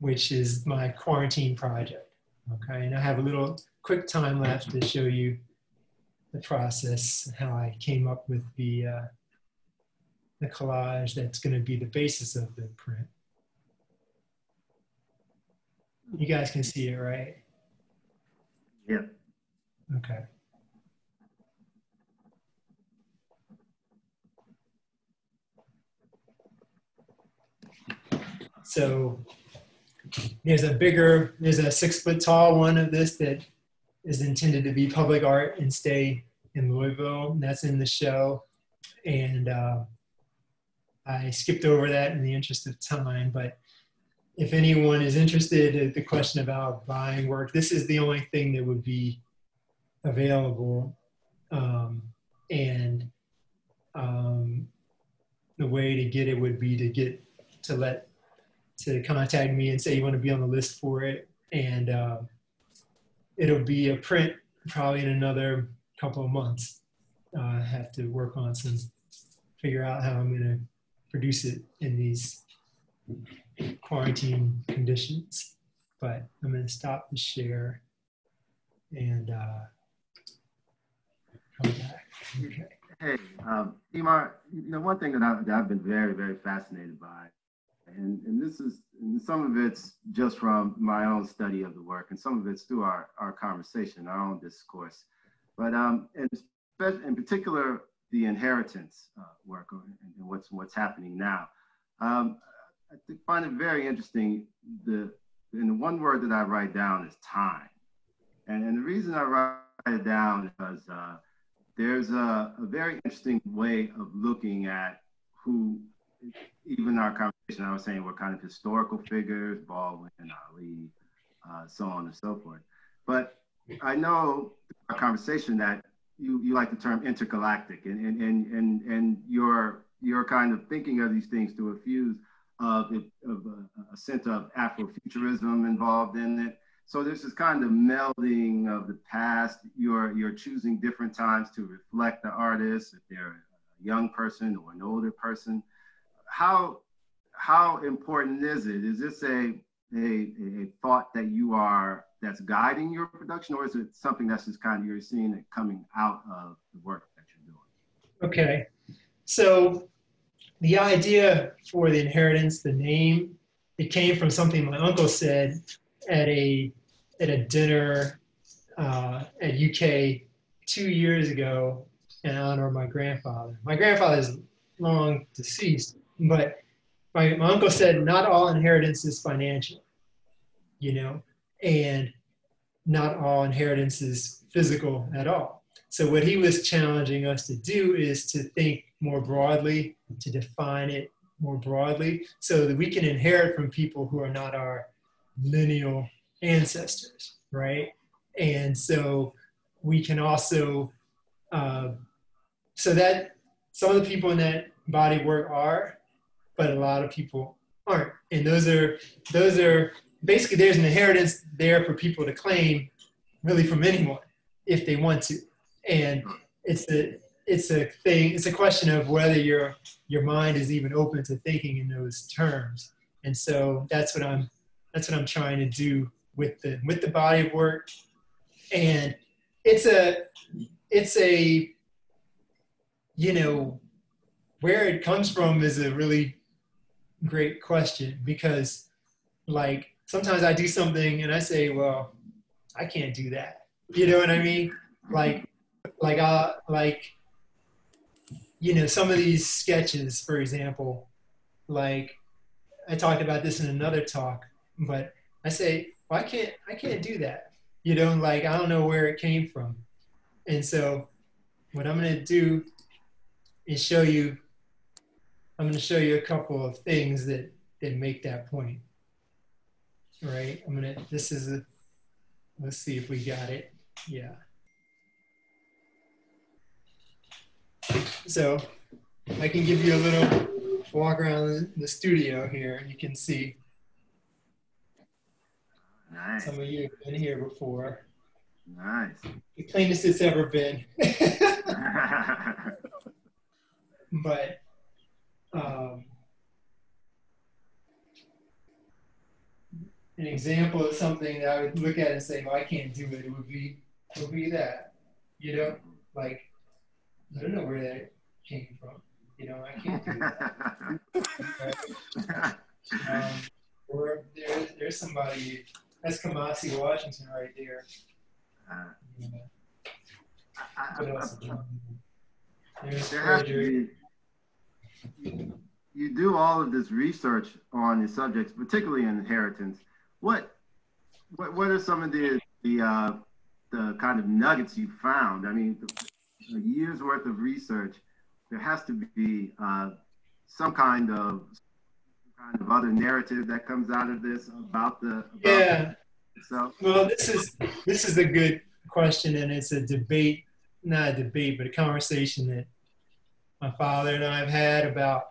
Speaker 2: which is my quarantine project. Okay, and I have a little quick time left to show you the process, how I came up with the uh, the collage that's going to be the basis of the print. You guys can see it, right?
Speaker 3: Yeah.
Speaker 2: Okay. So there's a bigger, there's a six foot tall one of this that is intended to be public art and stay in Louisville. That's in the show. And uh, I skipped over that in the interest of time, but if anyone is interested in the question about buying work, this is the only thing that would be available. Um, and um, the way to get it would be to get to let to contact me and say you want to be on the list for it, and uh, it'll be a print probably in another couple of months. Uh, I have to work on some, figure out how I'm going to produce it in these quarantine conditions. But I'm going to stop the share and uh, come back. Okay.
Speaker 3: Hey, um, Imar, you know, one thing that, I, that I've been very, very fascinated by, and, and this is, and some of it's just from my own study of the work, and some of it's through our, our conversation, our own discourse. But um, in, in particular, the inheritance uh, work and what's what's happening now. Um, I find it very interesting. The and the one word that I write down is time, and, and the reason I write it down is because uh, there's a, a, very interesting way of looking at who, even our conversation, I was saying we're kind of historical figures, Baldwin, Ali, uh, so on and so forth. But I know our conversation that you, you like the term intergalactic and, and, and, and, and you're, you're kind of thinking of these things through a fuse of, of a, a sense of Afrofuturism involved in it. So there's this kind of melding of the past. You're, you're choosing different times to reflect the artist, if they're a young person or an older person. How, how important is it? Is this a, a, a, thought that you are that's guiding your production, or is it something that's just kind of you're seeing it coming out of the work that you're doing?
Speaker 2: Okay, so the idea for the inheritance, the name, it came from something my uncle said at a at a dinner uh, at UK two years ago in honor of my grandfather. My grandfather is long deceased, but my, my uncle said not all inheritance is financial, you know, and not all inheritance is physical at all. So what he was challenging us to do is to think more broadly, to define it more broadly, so that we can inherit from people who are not our lineal ancestors, right? And so we can also, uh, so that some of the people in that body work are, but a lot of people aren't. And those are, those are basically there's an inheritance there for people to claim really from anyone if they want to. And it's a, it's a thing, it's a question of whether your, your mind is even open to thinking in those terms. And so that's what I'm, that's what I'm trying to do with the, with the body of work. And it's a, it's a, you know, where it comes from is a really great question because like sometimes I do something and I say, well, I can't do that. You know what I mean? Like, like, uh, like, you know, some of these sketches, for example, like I talked about this in another talk, but I say, well, I can't, I can't do that. You know, like, I don't know where it came from. And so what I'm going to do is show you, I'm going to show you a couple of things that, that make that point. All right. I'm going to, this is a, let's see if we got it. Yeah. So I can give you a little walk around the studio here. You can see
Speaker 3: Nice.
Speaker 2: some of you have been here before.
Speaker 3: Nice.
Speaker 2: The cleanest it's ever been. [laughs] but um, an example of something that I would look at and say, "Well, I can't do it," it would be would be that. You know, like I don't know where that came from. You know, I can't do that. Um, [laughs] or there, there's somebody. That's Kamasi Washington right there.
Speaker 3: Uh,
Speaker 2: know,
Speaker 3: I- I-?
Speaker 2: There's
Speaker 3: there has to be, you do all of this research on the subjects, particularly inheritance. What, what, what are some of the, the, uh, the kind of nuggets you found? I mean, a year's worth of research, there has to be uh, some kind of kind of other narrative that comes out of this about the about
Speaker 2: Yeah.
Speaker 3: So
Speaker 2: Well, this is this is a good question, and it's a debate, not a debate, but a conversation that my father and I have had about,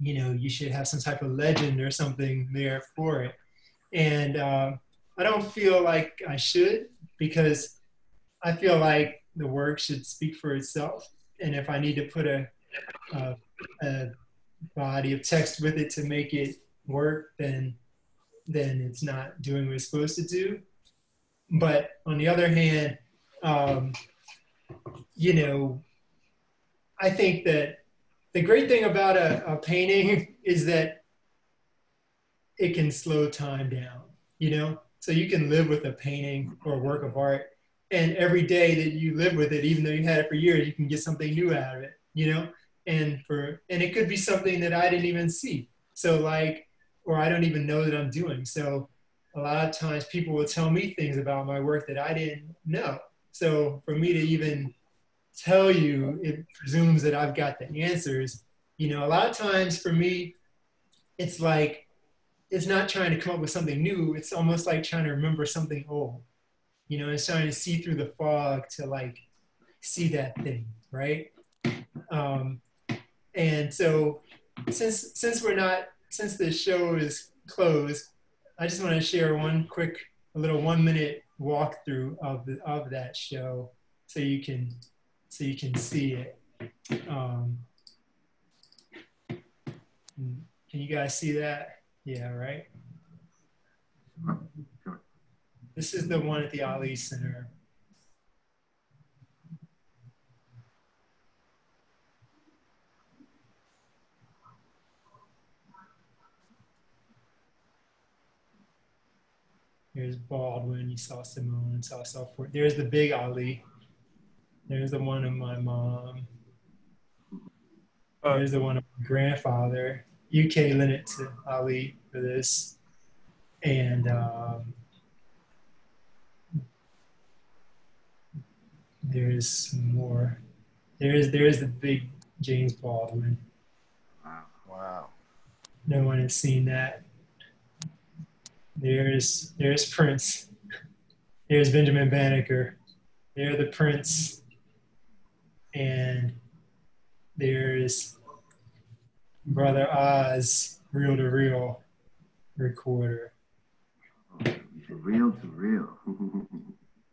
Speaker 2: you know, you should have some type of legend or something there for it, and um, I don't feel like I should because I feel like the work should speak for itself, and if I need to put a, a, a body of text with it to make it work, then then it's not doing what it's supposed to do. But on the other hand, um, you know, I think that the great thing about a, a painting [laughs] is that it can slow time down, you know? So you can live with a painting or a work of art, and every day that you live with it, even though you had it for years, you can get something new out of it, you know? And for and it could be something that I didn't even see. So like or I don't even know that I'm doing. So a lot of times people will tell me things about my work that I didn't know. So for me to even tell you, it presumes that I've got the answers. You know, a lot of times for me, it's like, it's not trying to come up with something new. It's almost like trying to remember something old. You know, it's trying to see through the fog to like see that thing, right? Um, and so since since we're not since the show is closed, I just want to share one quick, a little one minute walkthrough of the of that show, so you can so you can see it. Um, can you guys see that? Yeah, right. This is the one at the Ali Center. Here's Baldwin. You saw Simone. Saw Southport. There's the big Ali. There's the one of my mom.
Speaker 1: Uh,
Speaker 2: There's the one of my grandfather. UK lent it to Ali for this, and um, there's more. There's there's the big James Baldwin.
Speaker 3: Wow.
Speaker 1: wow.
Speaker 2: No one has seen that. There's there's Prince. There's Benjamin Banneker. There the Prince. And there's Brother Oz, reel to reel recorder.
Speaker 3: Real to real. [laughs]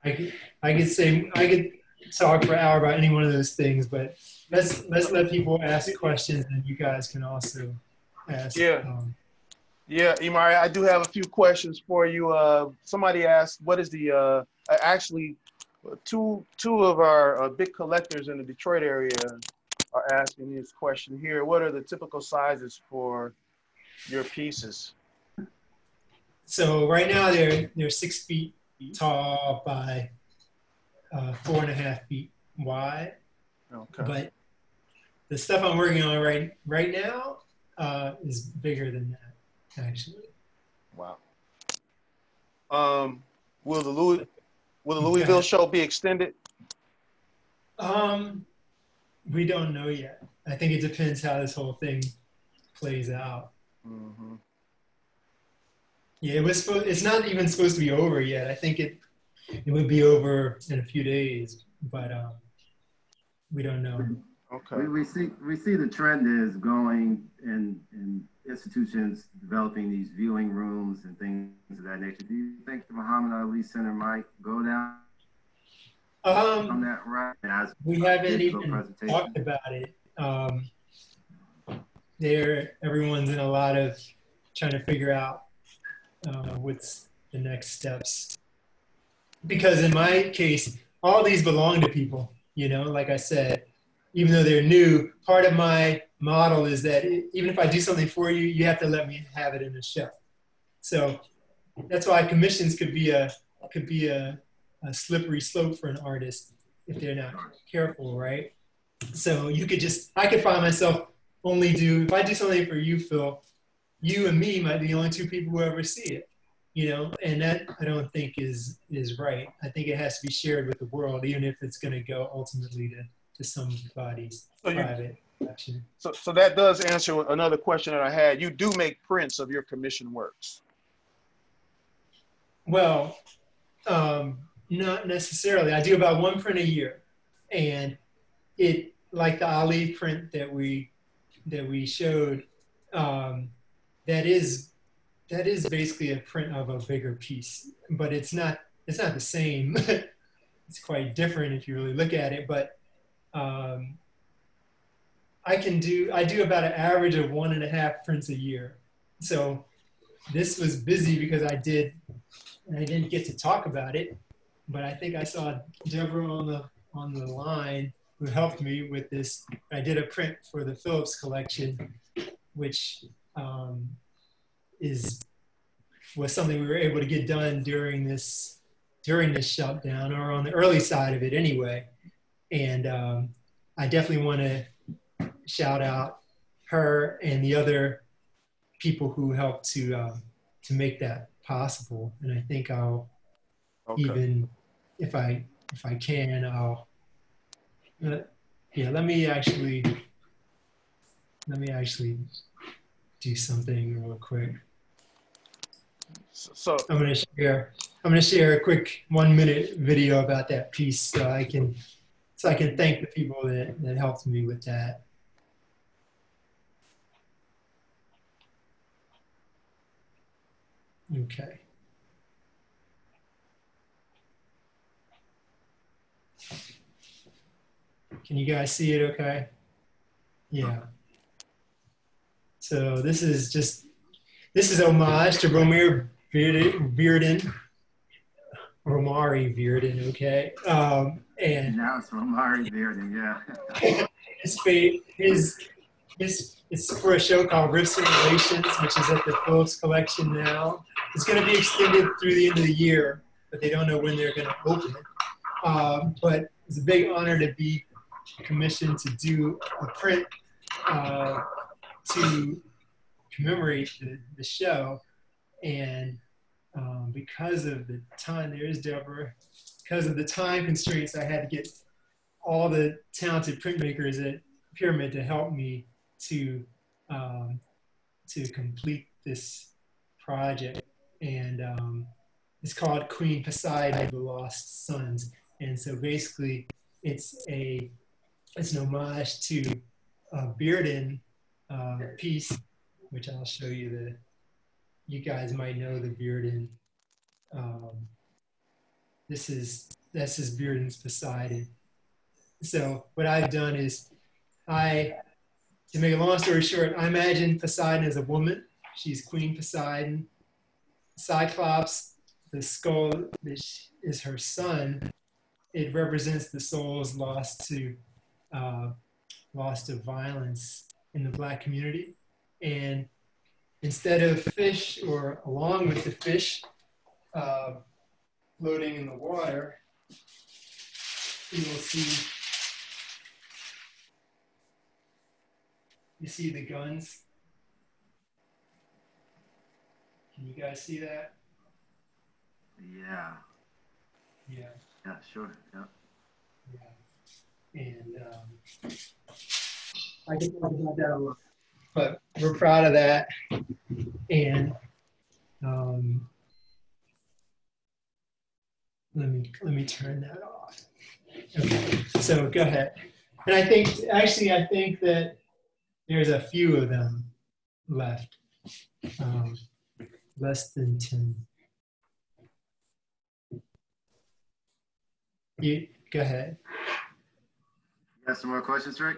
Speaker 2: I could I could say I could talk for an hour about any one of those things, but let's let's let people ask questions and you guys can also ask.
Speaker 1: Yeah.
Speaker 2: Um,
Speaker 1: Yeah, Imari, I do have a few questions for you. Uh, somebody asked, what is the, uh, uh, actually, two, two of our uh, big collectors in the Detroit area are asking this question here. What are the typical sizes for your pieces?
Speaker 2: so right now they're they're six feet tall by uh, four and a half feet wide.
Speaker 1: Okay.
Speaker 2: But the stuff I'm working on right right now uh, is bigger than that, actually.
Speaker 1: Wow. Um, will the Louis, will the Louisville show be extended?
Speaker 2: Um, we don't know yet. I think it depends how this whole thing plays out.
Speaker 1: Mm-hmm.
Speaker 2: Yeah, it was supposed. It's not even supposed to be over yet. I think it it would be over in a few days, but um, we don't know.
Speaker 1: Okay.
Speaker 3: We, we see we see the trend is going in in institutions developing these viewing rooms and things of that nature. Do you think the Muhammad Ali Center might go down on
Speaker 2: Um,
Speaker 3: that route as
Speaker 2: we haven't even
Speaker 3: presentation?
Speaker 2: talked about it. Um, there, everyone's in a lot of trying to figure out uh, what's the next steps. Because in my case, all these belong to people. You know, like I said, even though they're new, part of my model is that even if I do something for you, you have to let me have it in the show. So that's why commissions could be a could be a, a slippery slope for an artist if they're not careful, right? So you could just I could find myself only do if I do something for you, Phil, you and me might be the only two people who ever see it. You know, and that I don't think is is right. I think it has to be shared with the world, even if it's going to go ultimately to, to somebody's
Speaker 1: So
Speaker 2: private
Speaker 1: so, so that does answer another question that I had. You do make prints of your commission works.
Speaker 2: Well, um, not necessarily. I do about one print a year, and it like the Ali print that we that we showed. Um, that is that is basically a print of a bigger piece, but it's not it's not the same. [laughs] it's quite different if you really look at it. But um, I can do I do about an average of one and a half prints a year. So this was busy because I did I didn't get to talk about it, but I think I saw Deborah on the on the line who helped me with this. I did a print for the Phillips collection, which um, is was something we were able to get done during this during this shutdown or on the early side of it anyway. And um, I definitely want to shout out her and the other people who helped to um, to make that possible. And I think I'll
Speaker 1: Okay.
Speaker 2: even if I if I can, I'll uh, yeah. Let me actually let me actually do something real quick.
Speaker 1: So, so
Speaker 2: I'm gonna share I'm gonna share a quick one minute video about that piece so I can so I can thank the people that, that helped me with that. Okay. Can you guys see it okay? Yeah. So this is just, this is homage to Romare Bearden, Romari Bearden, okay? Um, and
Speaker 3: Now it's Romari Bearden, yeah. [laughs]
Speaker 2: his fate, his his it's for a show called Riffs and Relations, which is at the Phillips Collection now. It's going to be extended through the end of the year, but they don't know when they're going to open it. Um, but it's a big honor to be commissioned to do a print uh, to commemorate the, the show. And um, because of the time, there is Deborah, because of the time constraints, I had to get all the talented printmakers at Pyramid to help me to um, to complete this project. And um, it's called Queen Poseidon the Lost Sons. And so basically, it's a it's an homage to a Bearden uh, piece, which I'll show you the. You guys might know the Bearden. Um, this is this is Bearden's Poseidon. So what I've done is, I, to make a long story short, I imagine Poseidon as a woman. She's Queen Poseidon. Cyclops, the skull is her son. It represents the souls lost to uh, lost to violence in the black community. And instead of fish or along with the fish uh, floating in the water, you will see you see the guns. Can you guys see that?
Speaker 3: Yeah.
Speaker 2: Yeah.
Speaker 3: Yeah, sure. Yeah.
Speaker 2: Yeah. And um, I can talk about that a lot. But we're proud of that. And um, let me let me turn that off. Okay, so go ahead. And I think actually I think that there's a few of them left. Um, less than 10. You go ahead.
Speaker 3: You got some more questions, Rick?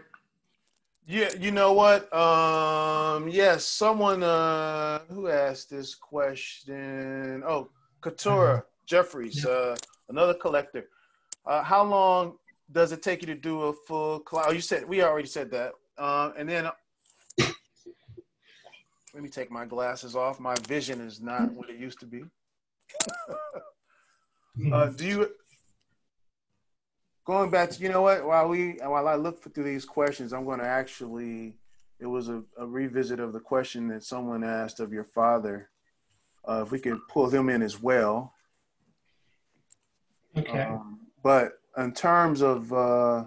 Speaker 1: Yeah, you know what? Um, yes, someone uh who asked this question. Oh, Katura
Speaker 2: Uh-huh.
Speaker 1: Jeffries, uh, another collector. Uh, how long does it take you to do a full cloud? Oh, you said we already said that. Uh, and then let me take my glasses off. My vision is not what it used to be. [laughs] Uh, do you going back to you know what while we while I look through these questions, I'm going to actually it was a, a revisit of the question that someone asked of your father. Uh, if we could pull him in as well.
Speaker 2: Okay.
Speaker 1: Um, but in terms of uh,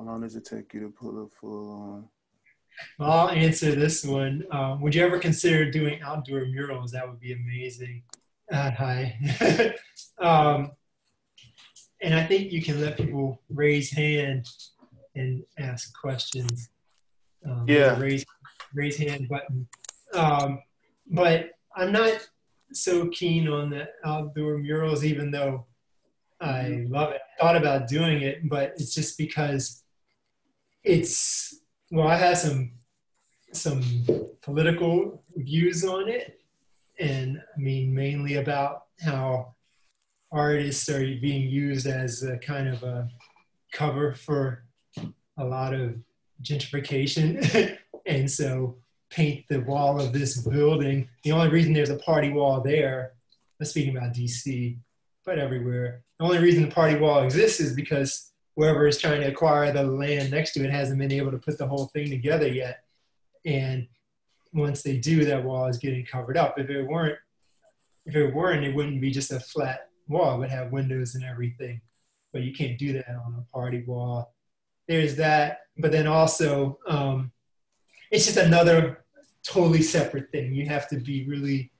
Speaker 1: how long does it take you to pull a full on?
Speaker 2: Well, I'll answer this one. Um, would you ever consider doing outdoor murals? That would be amazing. Uh, hi. [laughs] um, and I think you can let people raise hand and ask questions. Um,
Speaker 1: Yeah.
Speaker 2: Raise, raise hand button. Um, but I'm not so keen on the outdoor murals, even though I love it. I thought about doing it, but it's just because it's well, I have some some political views on it, and I mean mainly about how artists are being used as a kind of a cover for a lot of gentrification, [laughs] and so paint the wall of this building. The only reason there's a party wall there, I'm speaking about DC, but everywhere. The only reason the party wall exists is because whoever is trying to acquire the land next to it hasn't been able to put the whole thing together yet. And once they do, that wall is getting covered up. If it weren't, if it weren't, it wouldn't be just a flat wall. It would have windows and everything. But you can't do that on a party wall. There's that. But then also, um, it's just another totally separate thing. You have to be really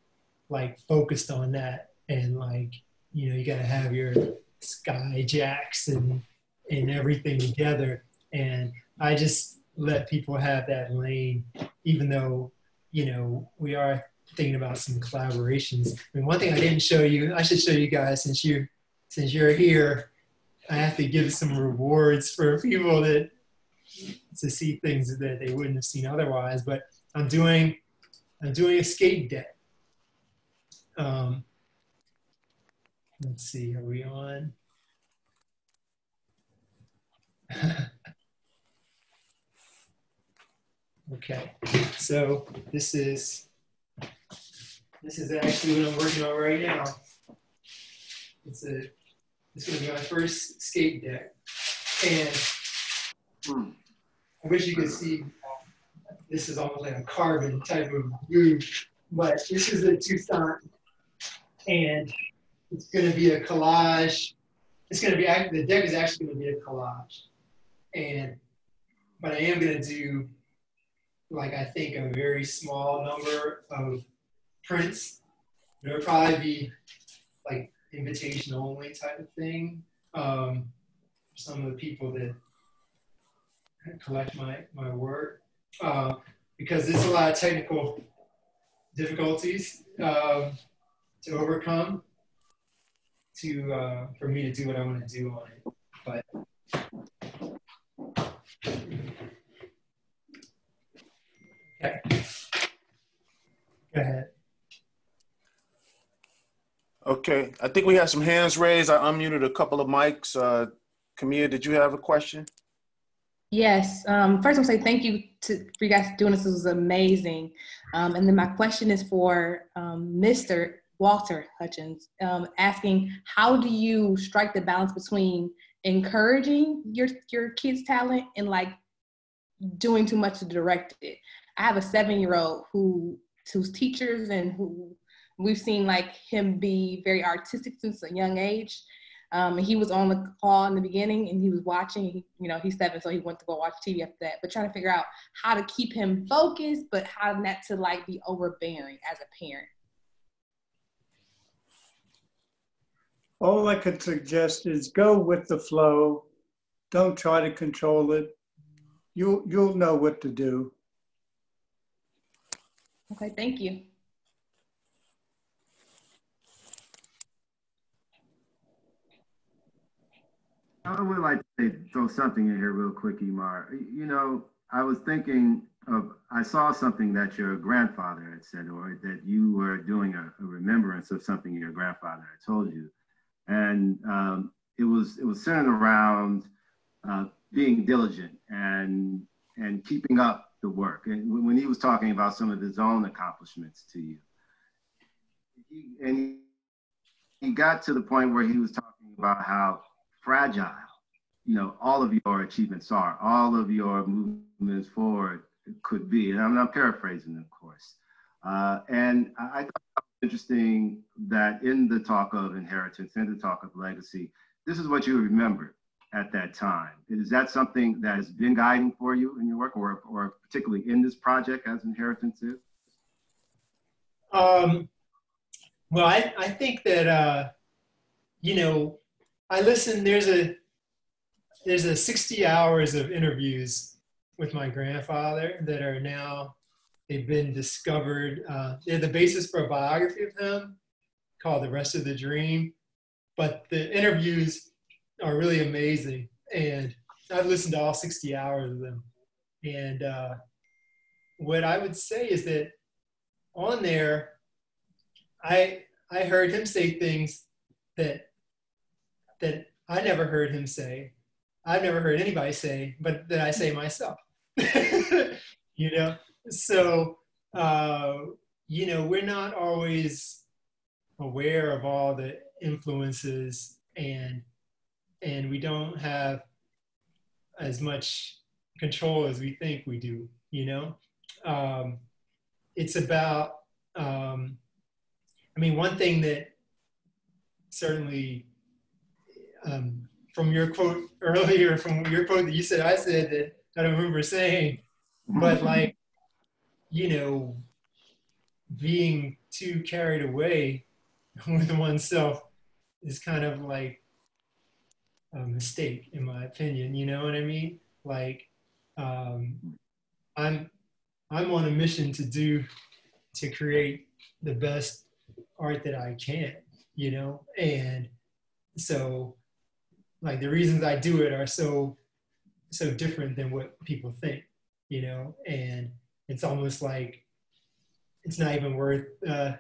Speaker 2: like focused on that and like, you know, you got to have your sky jacks and and everything together. And I just let people have that lane, even though, you know, we are thinking about some collaborations. I mean, one thing I didn't show you, I should show you guys since you since you're here, I have to give some rewards for [laughs] people that to see things that they wouldn't have seen otherwise. But I'm doing I'm doing a skate deck. Um, let's see, are we on? [laughs] okay, so this is this is actually what I'm working on right now. It's a it's gonna be my first skate deck, and hmm. I wish you could see. This is almost like a carbon type of glue, but this is a Toussaint, and it's going to be a collage. It's going to be the deck is actually going to be a collage, and but I am going to do like I think a very small number of prints. It'll probably be like invitation only type of thing. Um, some of the people that collect my my work uh, because there's a lot of technical difficulties um, to overcome to uh, for me to do what I want to do on it. But okay, go ahead.
Speaker 1: Okay, I think we have some hands raised. I unmuted a couple of mics. Uh, Camilla, did you have a question?
Speaker 5: Yes. Um, first, I'm say thank you to for you guys doing this. This was amazing. Um, and then my question is for um, Mr. Walter Hutchins, um, asking how do you strike the balance between encouraging your your kids' talent and like doing too much to direct it. I have a seven year old who who's teachers and who we've seen like him be very artistic since a young age. Um, he was on the call in the beginning and he was watching, you know, he's seven, so he went to go watch TV after that, but trying to figure out how to keep him focused, but how not to like be overbearing as a parent.
Speaker 4: All I could suggest is go with the flow. Don't try to control it. You'll, you'll know what to do.
Speaker 5: Okay, thank you.
Speaker 3: I would like to throw something in here real quick, Imar. You know, I was thinking of, I saw something that your grandfather had said, or that you were doing a, a remembrance of something your grandfather had told you. And um, it was it was centered around uh, being diligent and and keeping up the work. And when he was talking about some of his own accomplishments to you, he, and he, got to the point where he was talking about how fragile, you know, all of your achievements are, all of your movements forward could be. And I'm not paraphrasing, of course. Uh, and I, thought it was interesting that in the talk of inheritance, in the talk of legacy, this is what you remember at that time. Is that something that has been guiding for you in your work, or, or particularly in this project as inheritance is?
Speaker 2: Um, well, I, I think that, uh, you know, I listen, There's a there's a 60 hours of interviews with my grandfather that are now they've been discovered. Uh, they're the basis for a biography of him called "The Rest of the Dream." But the interviews are really amazing, and I've listened to all 60 hours of them. And uh, what I would say is that on there, I I heard him say things that that I never heard him say. I've never heard anybody say, but that I say myself. [laughs] you know, so uh, you know we're not always aware of all the influences and and we don't have as much control as we think we do you know? Um, it's about um, i mean one thing that certainly um, from your quote [laughs] earlier, from your quote that you said, I said that I don't remember saying, but [laughs] like, you know, being too carried away [laughs] with oneself is kind of like a mistake, in my opinion. You know what I mean? Like, um, I'm I'm on a mission to do to create the best art that I can, you know, and so like the reasons I do it are so so different than what people think, you know, and it's almost like it's not even worth uh,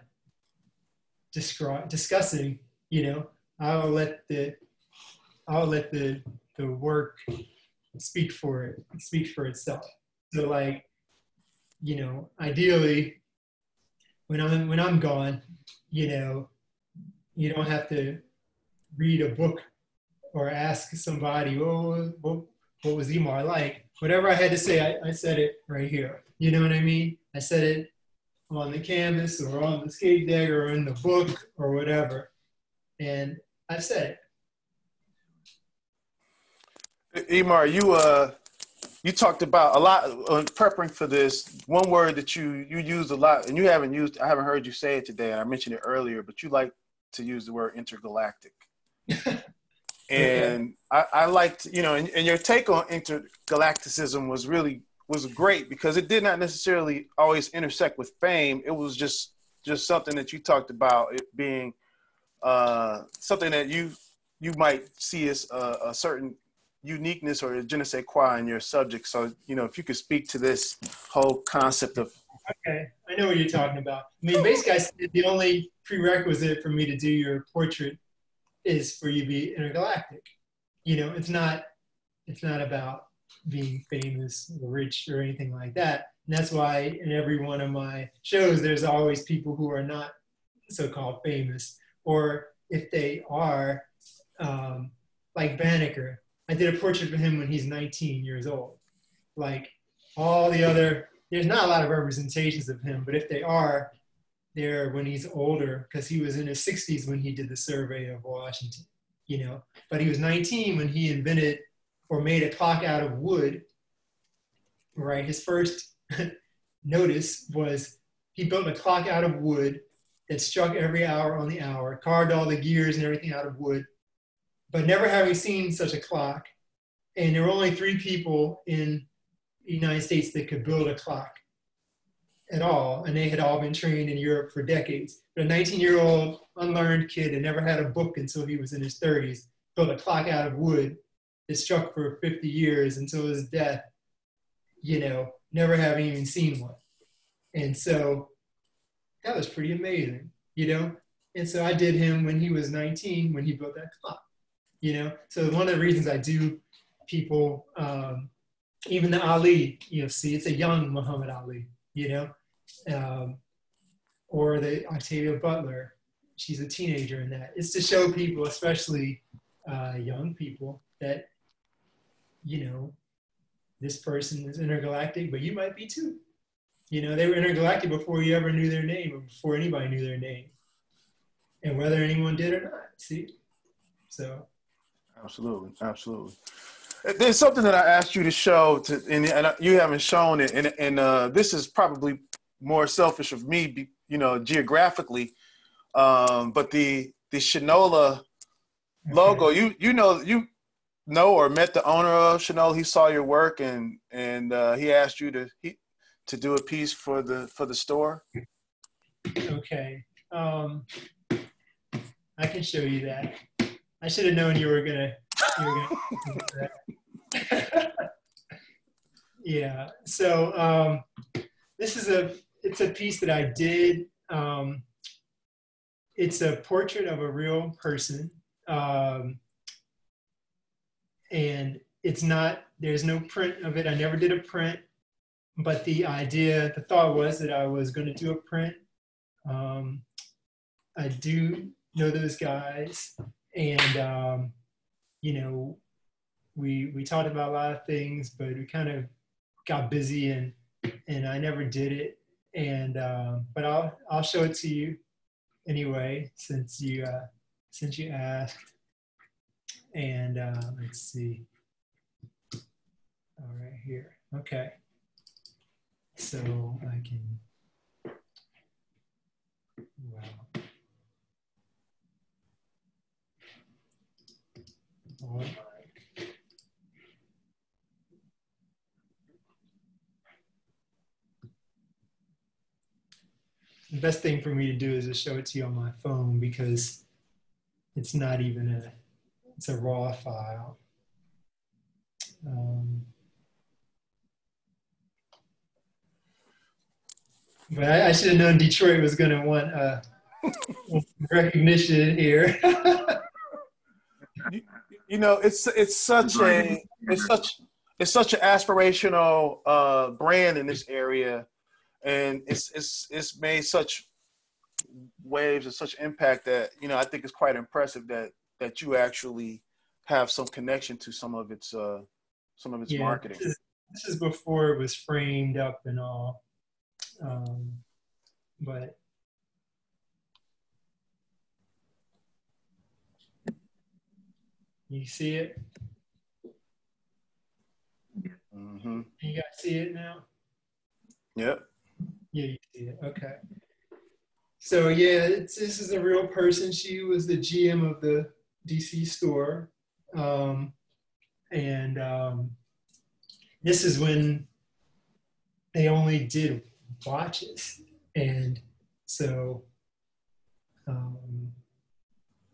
Speaker 2: discussing, you know. I'll let the I'll let the the work speak for it, speak for itself. So like, you know, ideally, when I'm when I'm gone, you know, you don't have to read a book or ask somebody, oh, what, what was Imar like? Whatever I had to say, I, I said it right here. You know what I mean? I said it on the canvas or on the skate deck or in the book or whatever. And I said
Speaker 1: it. Imar, you uh you talked about a lot on preparing for this. One word that you you used a lot, and you haven't used. I haven't heard you say it today, and I mentioned it earlier. But you like to use the word intergalactic, [laughs] and I, I liked you know, and, and your take on intergalacticism was really was great because it did not necessarily always intersect with fame. It was just just something that you talked about it being uh, something that you you might see as a, a certain uniqueness or je ne sais quoi in your subject. So you know, if you could speak to this whole concept of
Speaker 2: okay, I know what you're talking about. I mean, basically, I said the only prerequisite for me to do your portrait is for you to be intergalactic. You know, it's not it's not about being famous or rich or anything like that. And that's why in every one of my shows, there's always people who are not so-called famous, or if they are, um, like Banneker. I did a portrait of him when he's 19 years old. Like all the other, there's not a lot of representations of him, but if they are, they're when he's older, because he was in his 60s when he did the survey of Washington, you know. But he was 19 when he invented or made a clock out of wood, right? His first [laughs] notice was he built a clock out of wood that struck every hour on the hour, carved all the gears and everything out of wood, but never having seen such a clock. And there were only three people in the United States that could build a clock at all, and they had all been trained in Europe for decades. But a 19 year old unlearned kid that never had a book until he was in his 30s built a clock out of wood is struck for 50 years until his death, you know, never having even seen one. And so that was pretty amazing, you know? And so I did him when he was 19 when he built that clock, you know? So one of the reasons I do people, um, even the Ali, you know, see, it's a young Muhammad Ali, you know? Um, or the Octavia Butler, she's a teenager in that. It's to show people, especially uh, young people, that you know, this person is intergalactic, but you might be too. You know, they were intergalactic before you ever knew their name or before anybody knew their name. And whether anyone did or not, see? So.
Speaker 1: Absolutely, absolutely. There's something that I asked you to show, to, and, and you haven't shown it, and, and uh, this is probably more selfish of me, you know, geographically. Um, but the the Shinola okay. logo, you you know, you know or met the owner of Shinola, he saw your work and and uh, he asked you to he, to do a piece for the for the store.
Speaker 2: Okay, um, I can show you that. I should have known you were gonna. You were gonna [laughs] yeah. So um, this is a it's a piece that I did. Um, it's a portrait of a real person. Um, and it's not there's no print of it i never did a print but the idea the thought was that i was going to do a print um, i do know those guys and um, you know we we talked about a lot of things but we kind of got busy and and i never did it and um, but i'll i'll show it to you anyway since you uh, since you asked and uh, let's see. All right, here. Okay. So I can, wow. The best thing for me to do is to show it to you on my phone because it's not even a it's a raw file. Um, but I, I, should have known Detroit was going to want uh, [laughs] recognition here. [laughs]
Speaker 1: you know, it's it's such a it's such it's such an aspirational uh, brand in this area, and it's it's it's made such waves and such impact that you know I think it's quite impressive that that you actually have some connection to some of its uh, some of its yeah, marketing.
Speaker 2: This is, this is, before it was framed up and all, um, but you see it. Mm-hmm. You guys see it now?
Speaker 1: Yep.
Speaker 2: Yeah, you see it. Okay. So yeah, this is a real person. She was the GM of the DC store, um, and um, this is when they only did watches, and so um,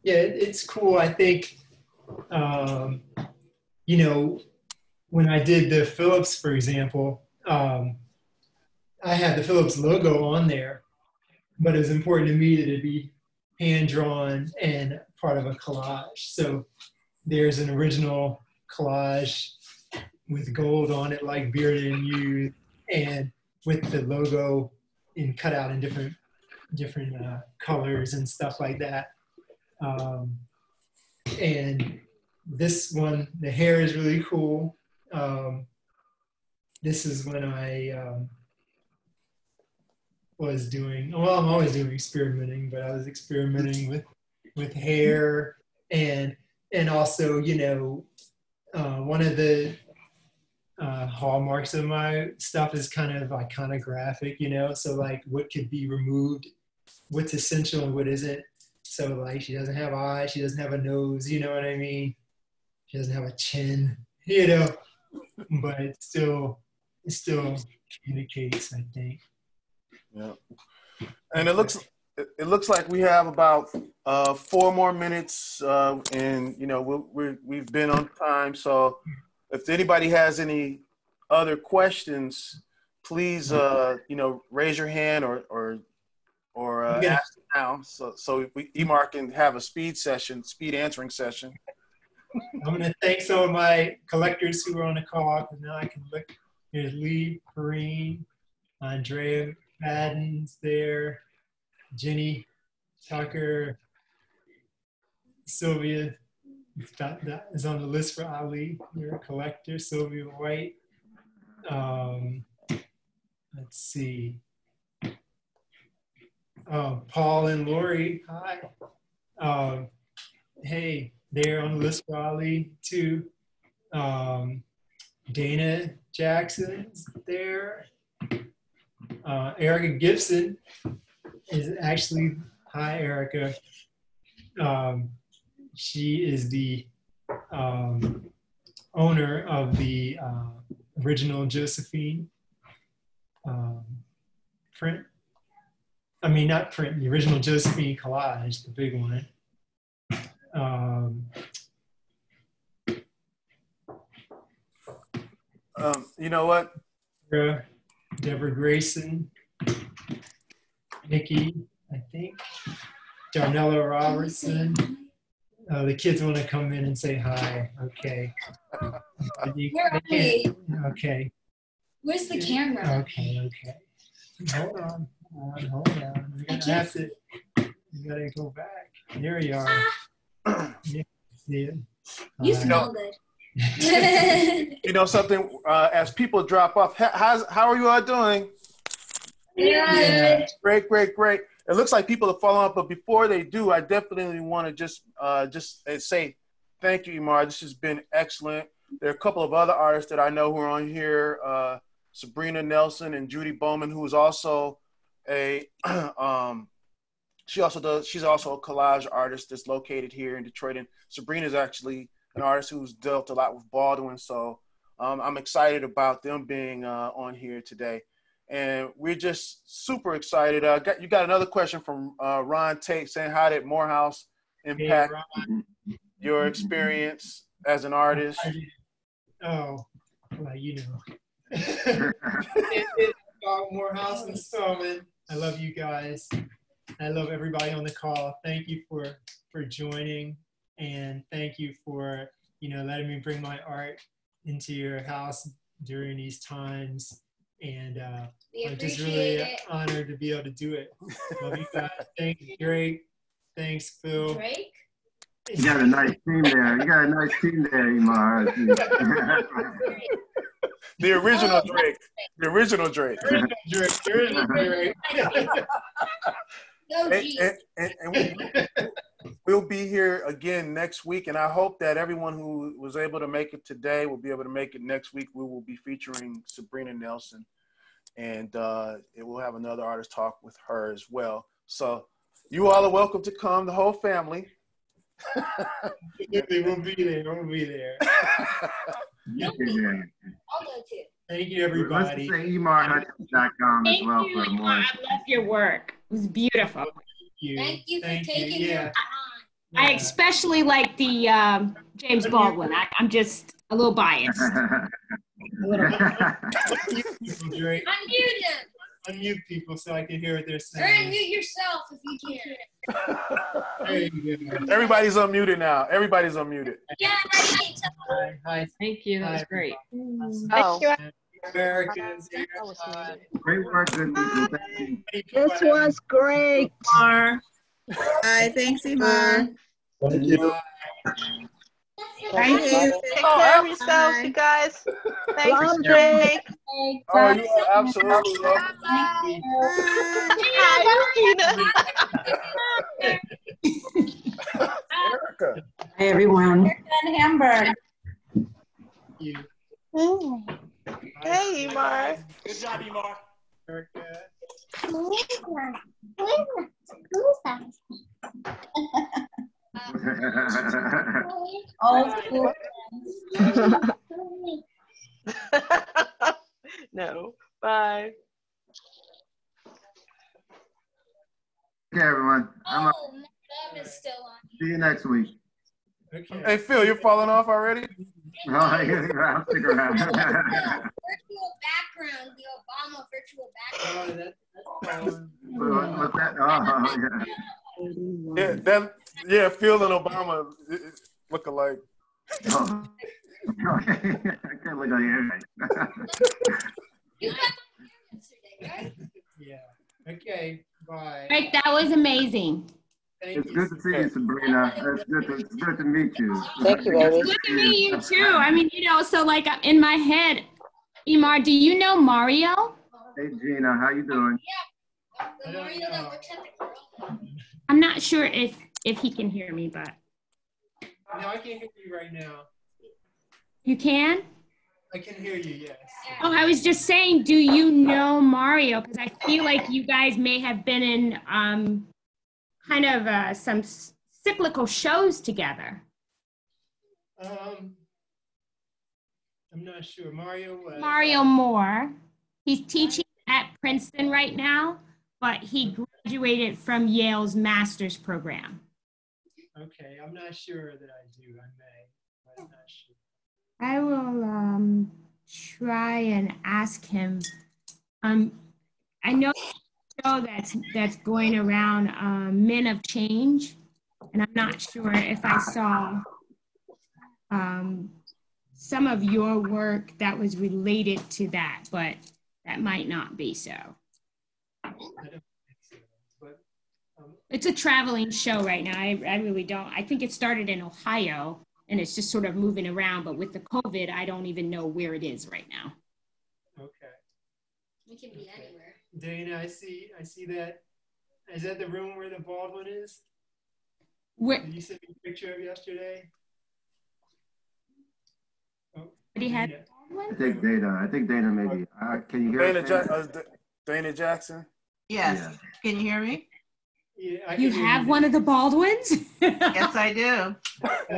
Speaker 2: yeah, it, it's cool. I think um, you know when I did the Phillips, for example, um, I had the Phillips logo on there, but it was important to me that it be hand drawn and part of a collage. So there's an original collage with gold on it, like Bearded and Youth, and with the logo in cut out in different different uh, colors and stuff like that. Um, and this one, the hair is really cool. Um, this is when I um, was doing, well, I'm always doing experimenting, but I was experimenting with, with hair and, and also, you know, uh, one of the uh, hallmarks of my stuff is kind of iconographic, you know, so like what could be removed, what's essential and what isn't. So like she doesn't have eyes, she doesn't have a nose, you know what I mean? She doesn't have a chin, you know but it still it still communicates, I think.
Speaker 1: Yeah. And it looks it looks like we have about uh, four more minutes, uh, and you know we we have been on time. So if anybody has any other questions, please uh, you know raise your hand or or or uh, [laughs] ask now. So so we Imar can have a speed session, speed answering session.
Speaker 2: I'm going to thank some of my collectors who were on the call, and now I can look. Here's Lee Perrine, Andrea Madden's there, Jenny Tucker, Sylvia that, that is on the list for Ali. You're a collector, Sylvia White. Um, let's see. Oh, Paul and Lori, hi. Um, hey, there on the list for Ali too. Um, Dana Jackson's there. Uh, Erica Gibson is actually, hi Erica. Um, she is the um, owner of the uh, original Josephine um, print. I mean, not print, the original Josephine collage, the big one. Um,
Speaker 1: um, you know what?
Speaker 2: Deborah, Deborah Grayson, Nikki, I think, Darnella Robertson. Uh, the kids want to come in and say hi. Okay.
Speaker 6: Where are we?
Speaker 2: Okay.
Speaker 6: Where's the camera?
Speaker 2: Okay, okay. Hold on, hold on, hold on. We're gonna have to. You gotta go back. There you are. Ah
Speaker 6: yeah. You smell good. [laughs]
Speaker 1: you know something? Uh, as people drop off, how's, how are you all doing?
Speaker 6: Yeah.
Speaker 1: Great, great, great. It looks like people are following up, but before they do, I definitely want to just uh, just uh, say thank you, Imar. This has been excellent. There are a couple of other artists that I know who are on here: uh, Sabrina Nelson and Judy Bowman, who is also a [clears throat] um, she also does. She's also a collage artist that's located here in Detroit. And Sabrina is actually an artist who's dealt a lot with Baldwin. So um, I'm excited about them being uh, on here today. And we're just super excited. Uh, got, you got another question from uh, Ron Tate saying, How did Morehouse impact hey, your experience as an artist?
Speaker 2: Oh, well, you know. [laughs] [laughs] it, Morehouse and Spelman. I love you guys. I love everybody on the call. Thank you for for joining, and thank you for you know, letting me bring my art into your house during these times. And uh, I'm just really
Speaker 6: it.
Speaker 2: honored to be able to do it. Love you guys. Thanks, Drake. Thanks, Phil.
Speaker 6: Drake?
Speaker 3: You got a nice team there. You got a nice team there, Imar. [laughs]
Speaker 1: The original. Drake. The original Drake. [laughs] And,
Speaker 6: G.
Speaker 1: and, and, and we, we'll be here again next week, and I hope that everyone who was able to make it today will be able to make it next week. We will be featuring Sabrina Nelson, and uh, it will have another artist talk with her as well. So you all are welcome to come, the whole family.
Speaker 2: Absolutely, we'll be there. We'll be there.
Speaker 3: Yeah.
Speaker 6: I'll go too.
Speaker 2: Thank you,
Speaker 3: Let's
Speaker 2: everybody.
Speaker 3: say imarhutchins.com as
Speaker 7: Thank
Speaker 3: well
Speaker 7: you,
Speaker 3: for
Speaker 7: Imar.
Speaker 3: more.
Speaker 7: I love your work. It was beautiful.
Speaker 2: Thank you.
Speaker 6: Thank you for
Speaker 2: Thank
Speaker 6: taking
Speaker 2: you.
Speaker 6: your
Speaker 2: Yeah.
Speaker 6: time.
Speaker 7: I especially like the um, James Baldwin. I, I'm just a little biased. [laughs] A little bit.
Speaker 2: Unmute.
Speaker 6: Unmute him.
Speaker 2: Unmute people so I can hear what they're
Speaker 6: Or
Speaker 2: saying.
Speaker 6: unmute yourself if you can.
Speaker 2: You.
Speaker 1: Everybody's unmuted now. Everybody's unmuted.
Speaker 6: Yeah, ready.
Speaker 2: Hi, hi,
Speaker 8: Thank you. That was
Speaker 2: Hi,
Speaker 8: great.
Speaker 9: Oh,
Speaker 2: Americans.
Speaker 3: Great work. Thank you.
Speaker 9: this was great.
Speaker 10: Hi, thanks, Imar.
Speaker 2: Thank you.
Speaker 10: Thank you.
Speaker 9: Take care of yourselves, you guys. Thanks,
Speaker 10: Love
Speaker 9: Drake.
Speaker 1: Oh, you are absolutely welcome.
Speaker 9: Hi, Rufina.
Speaker 1: Erica.
Speaker 8: Hi, everyone.
Speaker 5: Hamburg.
Speaker 2: You.
Speaker 9: Hey, Imar.
Speaker 1: Good job, Imar.
Speaker 2: Erica. [laughs]
Speaker 5: Old school. friends. [laughs]
Speaker 9: no. Bye.
Speaker 3: Okay, everyone. I'm.
Speaker 6: Oh, my thumb is still on.
Speaker 3: See you next week.
Speaker 2: Okay.
Speaker 1: Hey, Phil, you're falling off already? [laughs]
Speaker 3: Oh, I'll stick around. [laughs]
Speaker 6: virtual background, the Obama virtual background.
Speaker 2: Oh, that, that's fine.
Speaker 3: What- What's that? Oh, yeah.
Speaker 1: Yeah, that, yeah, Phil and Obama look alike.
Speaker 3: Oh. I can't look on your
Speaker 6: You got my yesterday, right?
Speaker 2: Yeah. Okay. Bye.
Speaker 7: Right, that was amazing.
Speaker 2: Thank
Speaker 3: It's
Speaker 2: you.
Speaker 3: good to see you, Sabrina. It's good to, it's good to meet you.
Speaker 9: Thank you, baby.
Speaker 7: Good to meet you too. I mean, you know, so like uh, in my head, Imar, do you know Mario?
Speaker 3: Hey, Gina, how you doing?
Speaker 6: The Mario that works at the Corona.
Speaker 7: I'm not sure if if he can hear me, but
Speaker 2: No, I can't hear you right now.
Speaker 7: you can.
Speaker 2: I can hear you, yes.
Speaker 7: Oh, I was just saying, do you know Mario? Because I feel like you guys may have been in um, kind of uh, some cyclical shows together.
Speaker 2: Um, I'm not sure. Mario. Uh,
Speaker 7: Mario Moore. He's teaching at Princeton right now, but he graduated from Yale's master's program.
Speaker 2: Okay, I'm not sure that I do. I may, but I'm not sure.
Speaker 7: I will um, try and ask him. Um, I know show that's that's going around um, Men of Change, and I'm not sure if I saw um, some of your work that was related to that, but that might not be so.
Speaker 2: I don't think so. But um,
Speaker 7: It's a traveling show right now. I, I really don't. I think it started in Ohio and it's just sort of moving around. But with the COVID, I don't even know where it is right now.
Speaker 2: okay,
Speaker 6: We can be
Speaker 2: Okay.
Speaker 6: anywhere.
Speaker 2: Dana, I see. I see that. Is that the room where the Baldwin is?
Speaker 7: Where
Speaker 2: Did you send me a picture of yesterday? Oh,
Speaker 7: did he have?
Speaker 2: Dana.
Speaker 3: I think Dana. I think Dana maybe. Uh, can you hear
Speaker 1: Dana,
Speaker 3: us?
Speaker 1: ja- uh, D- Dana Jackson.
Speaker 10: Yes.
Speaker 3: Yeah.
Speaker 10: Can you hear me?
Speaker 2: Yeah,
Speaker 7: You
Speaker 2: can hear
Speaker 7: have one of the Baldwins?
Speaker 10: Yes, I do.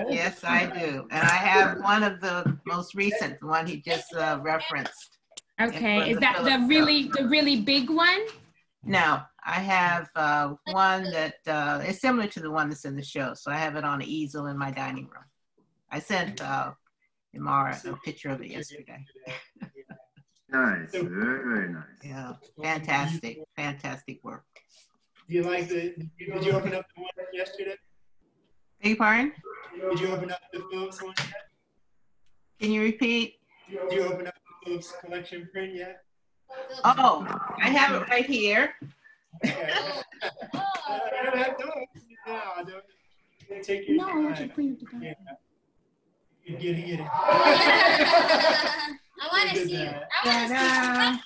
Speaker 10: Yes, I do. And I have one of the most recent, the one he just uh, referenced.
Speaker 7: Okay, is
Speaker 10: the
Speaker 7: that the
Speaker 10: Phillips
Speaker 7: really the really big one?
Speaker 10: No, I have uh, one that uh, is similar to the one that's in the show. So I have it on an easel in my dining room. I sent uh, Imara a picture of it yesterday.
Speaker 3: Nice. Very, very nice.
Speaker 10: Yeah, fantastic, fantastic work.
Speaker 2: Do you like the? Did you open up the one yesterday?
Speaker 10: Beg your pardon?
Speaker 2: Did you open up the Phillips one? yet?
Speaker 10: Can you repeat?
Speaker 2: Did you open up Philip's collection print yet?
Speaker 10: Oh, I have it right here.
Speaker 2: Okay. [laughs] [laughs] I don't have to open it now. Don't take your
Speaker 7: No, I want you
Speaker 2: time.
Speaker 7: to clean it together.
Speaker 2: Yeah. You're getting it.
Speaker 6: I want to see.
Speaker 2: that.
Speaker 6: I want to see.
Speaker 7: Ta-da.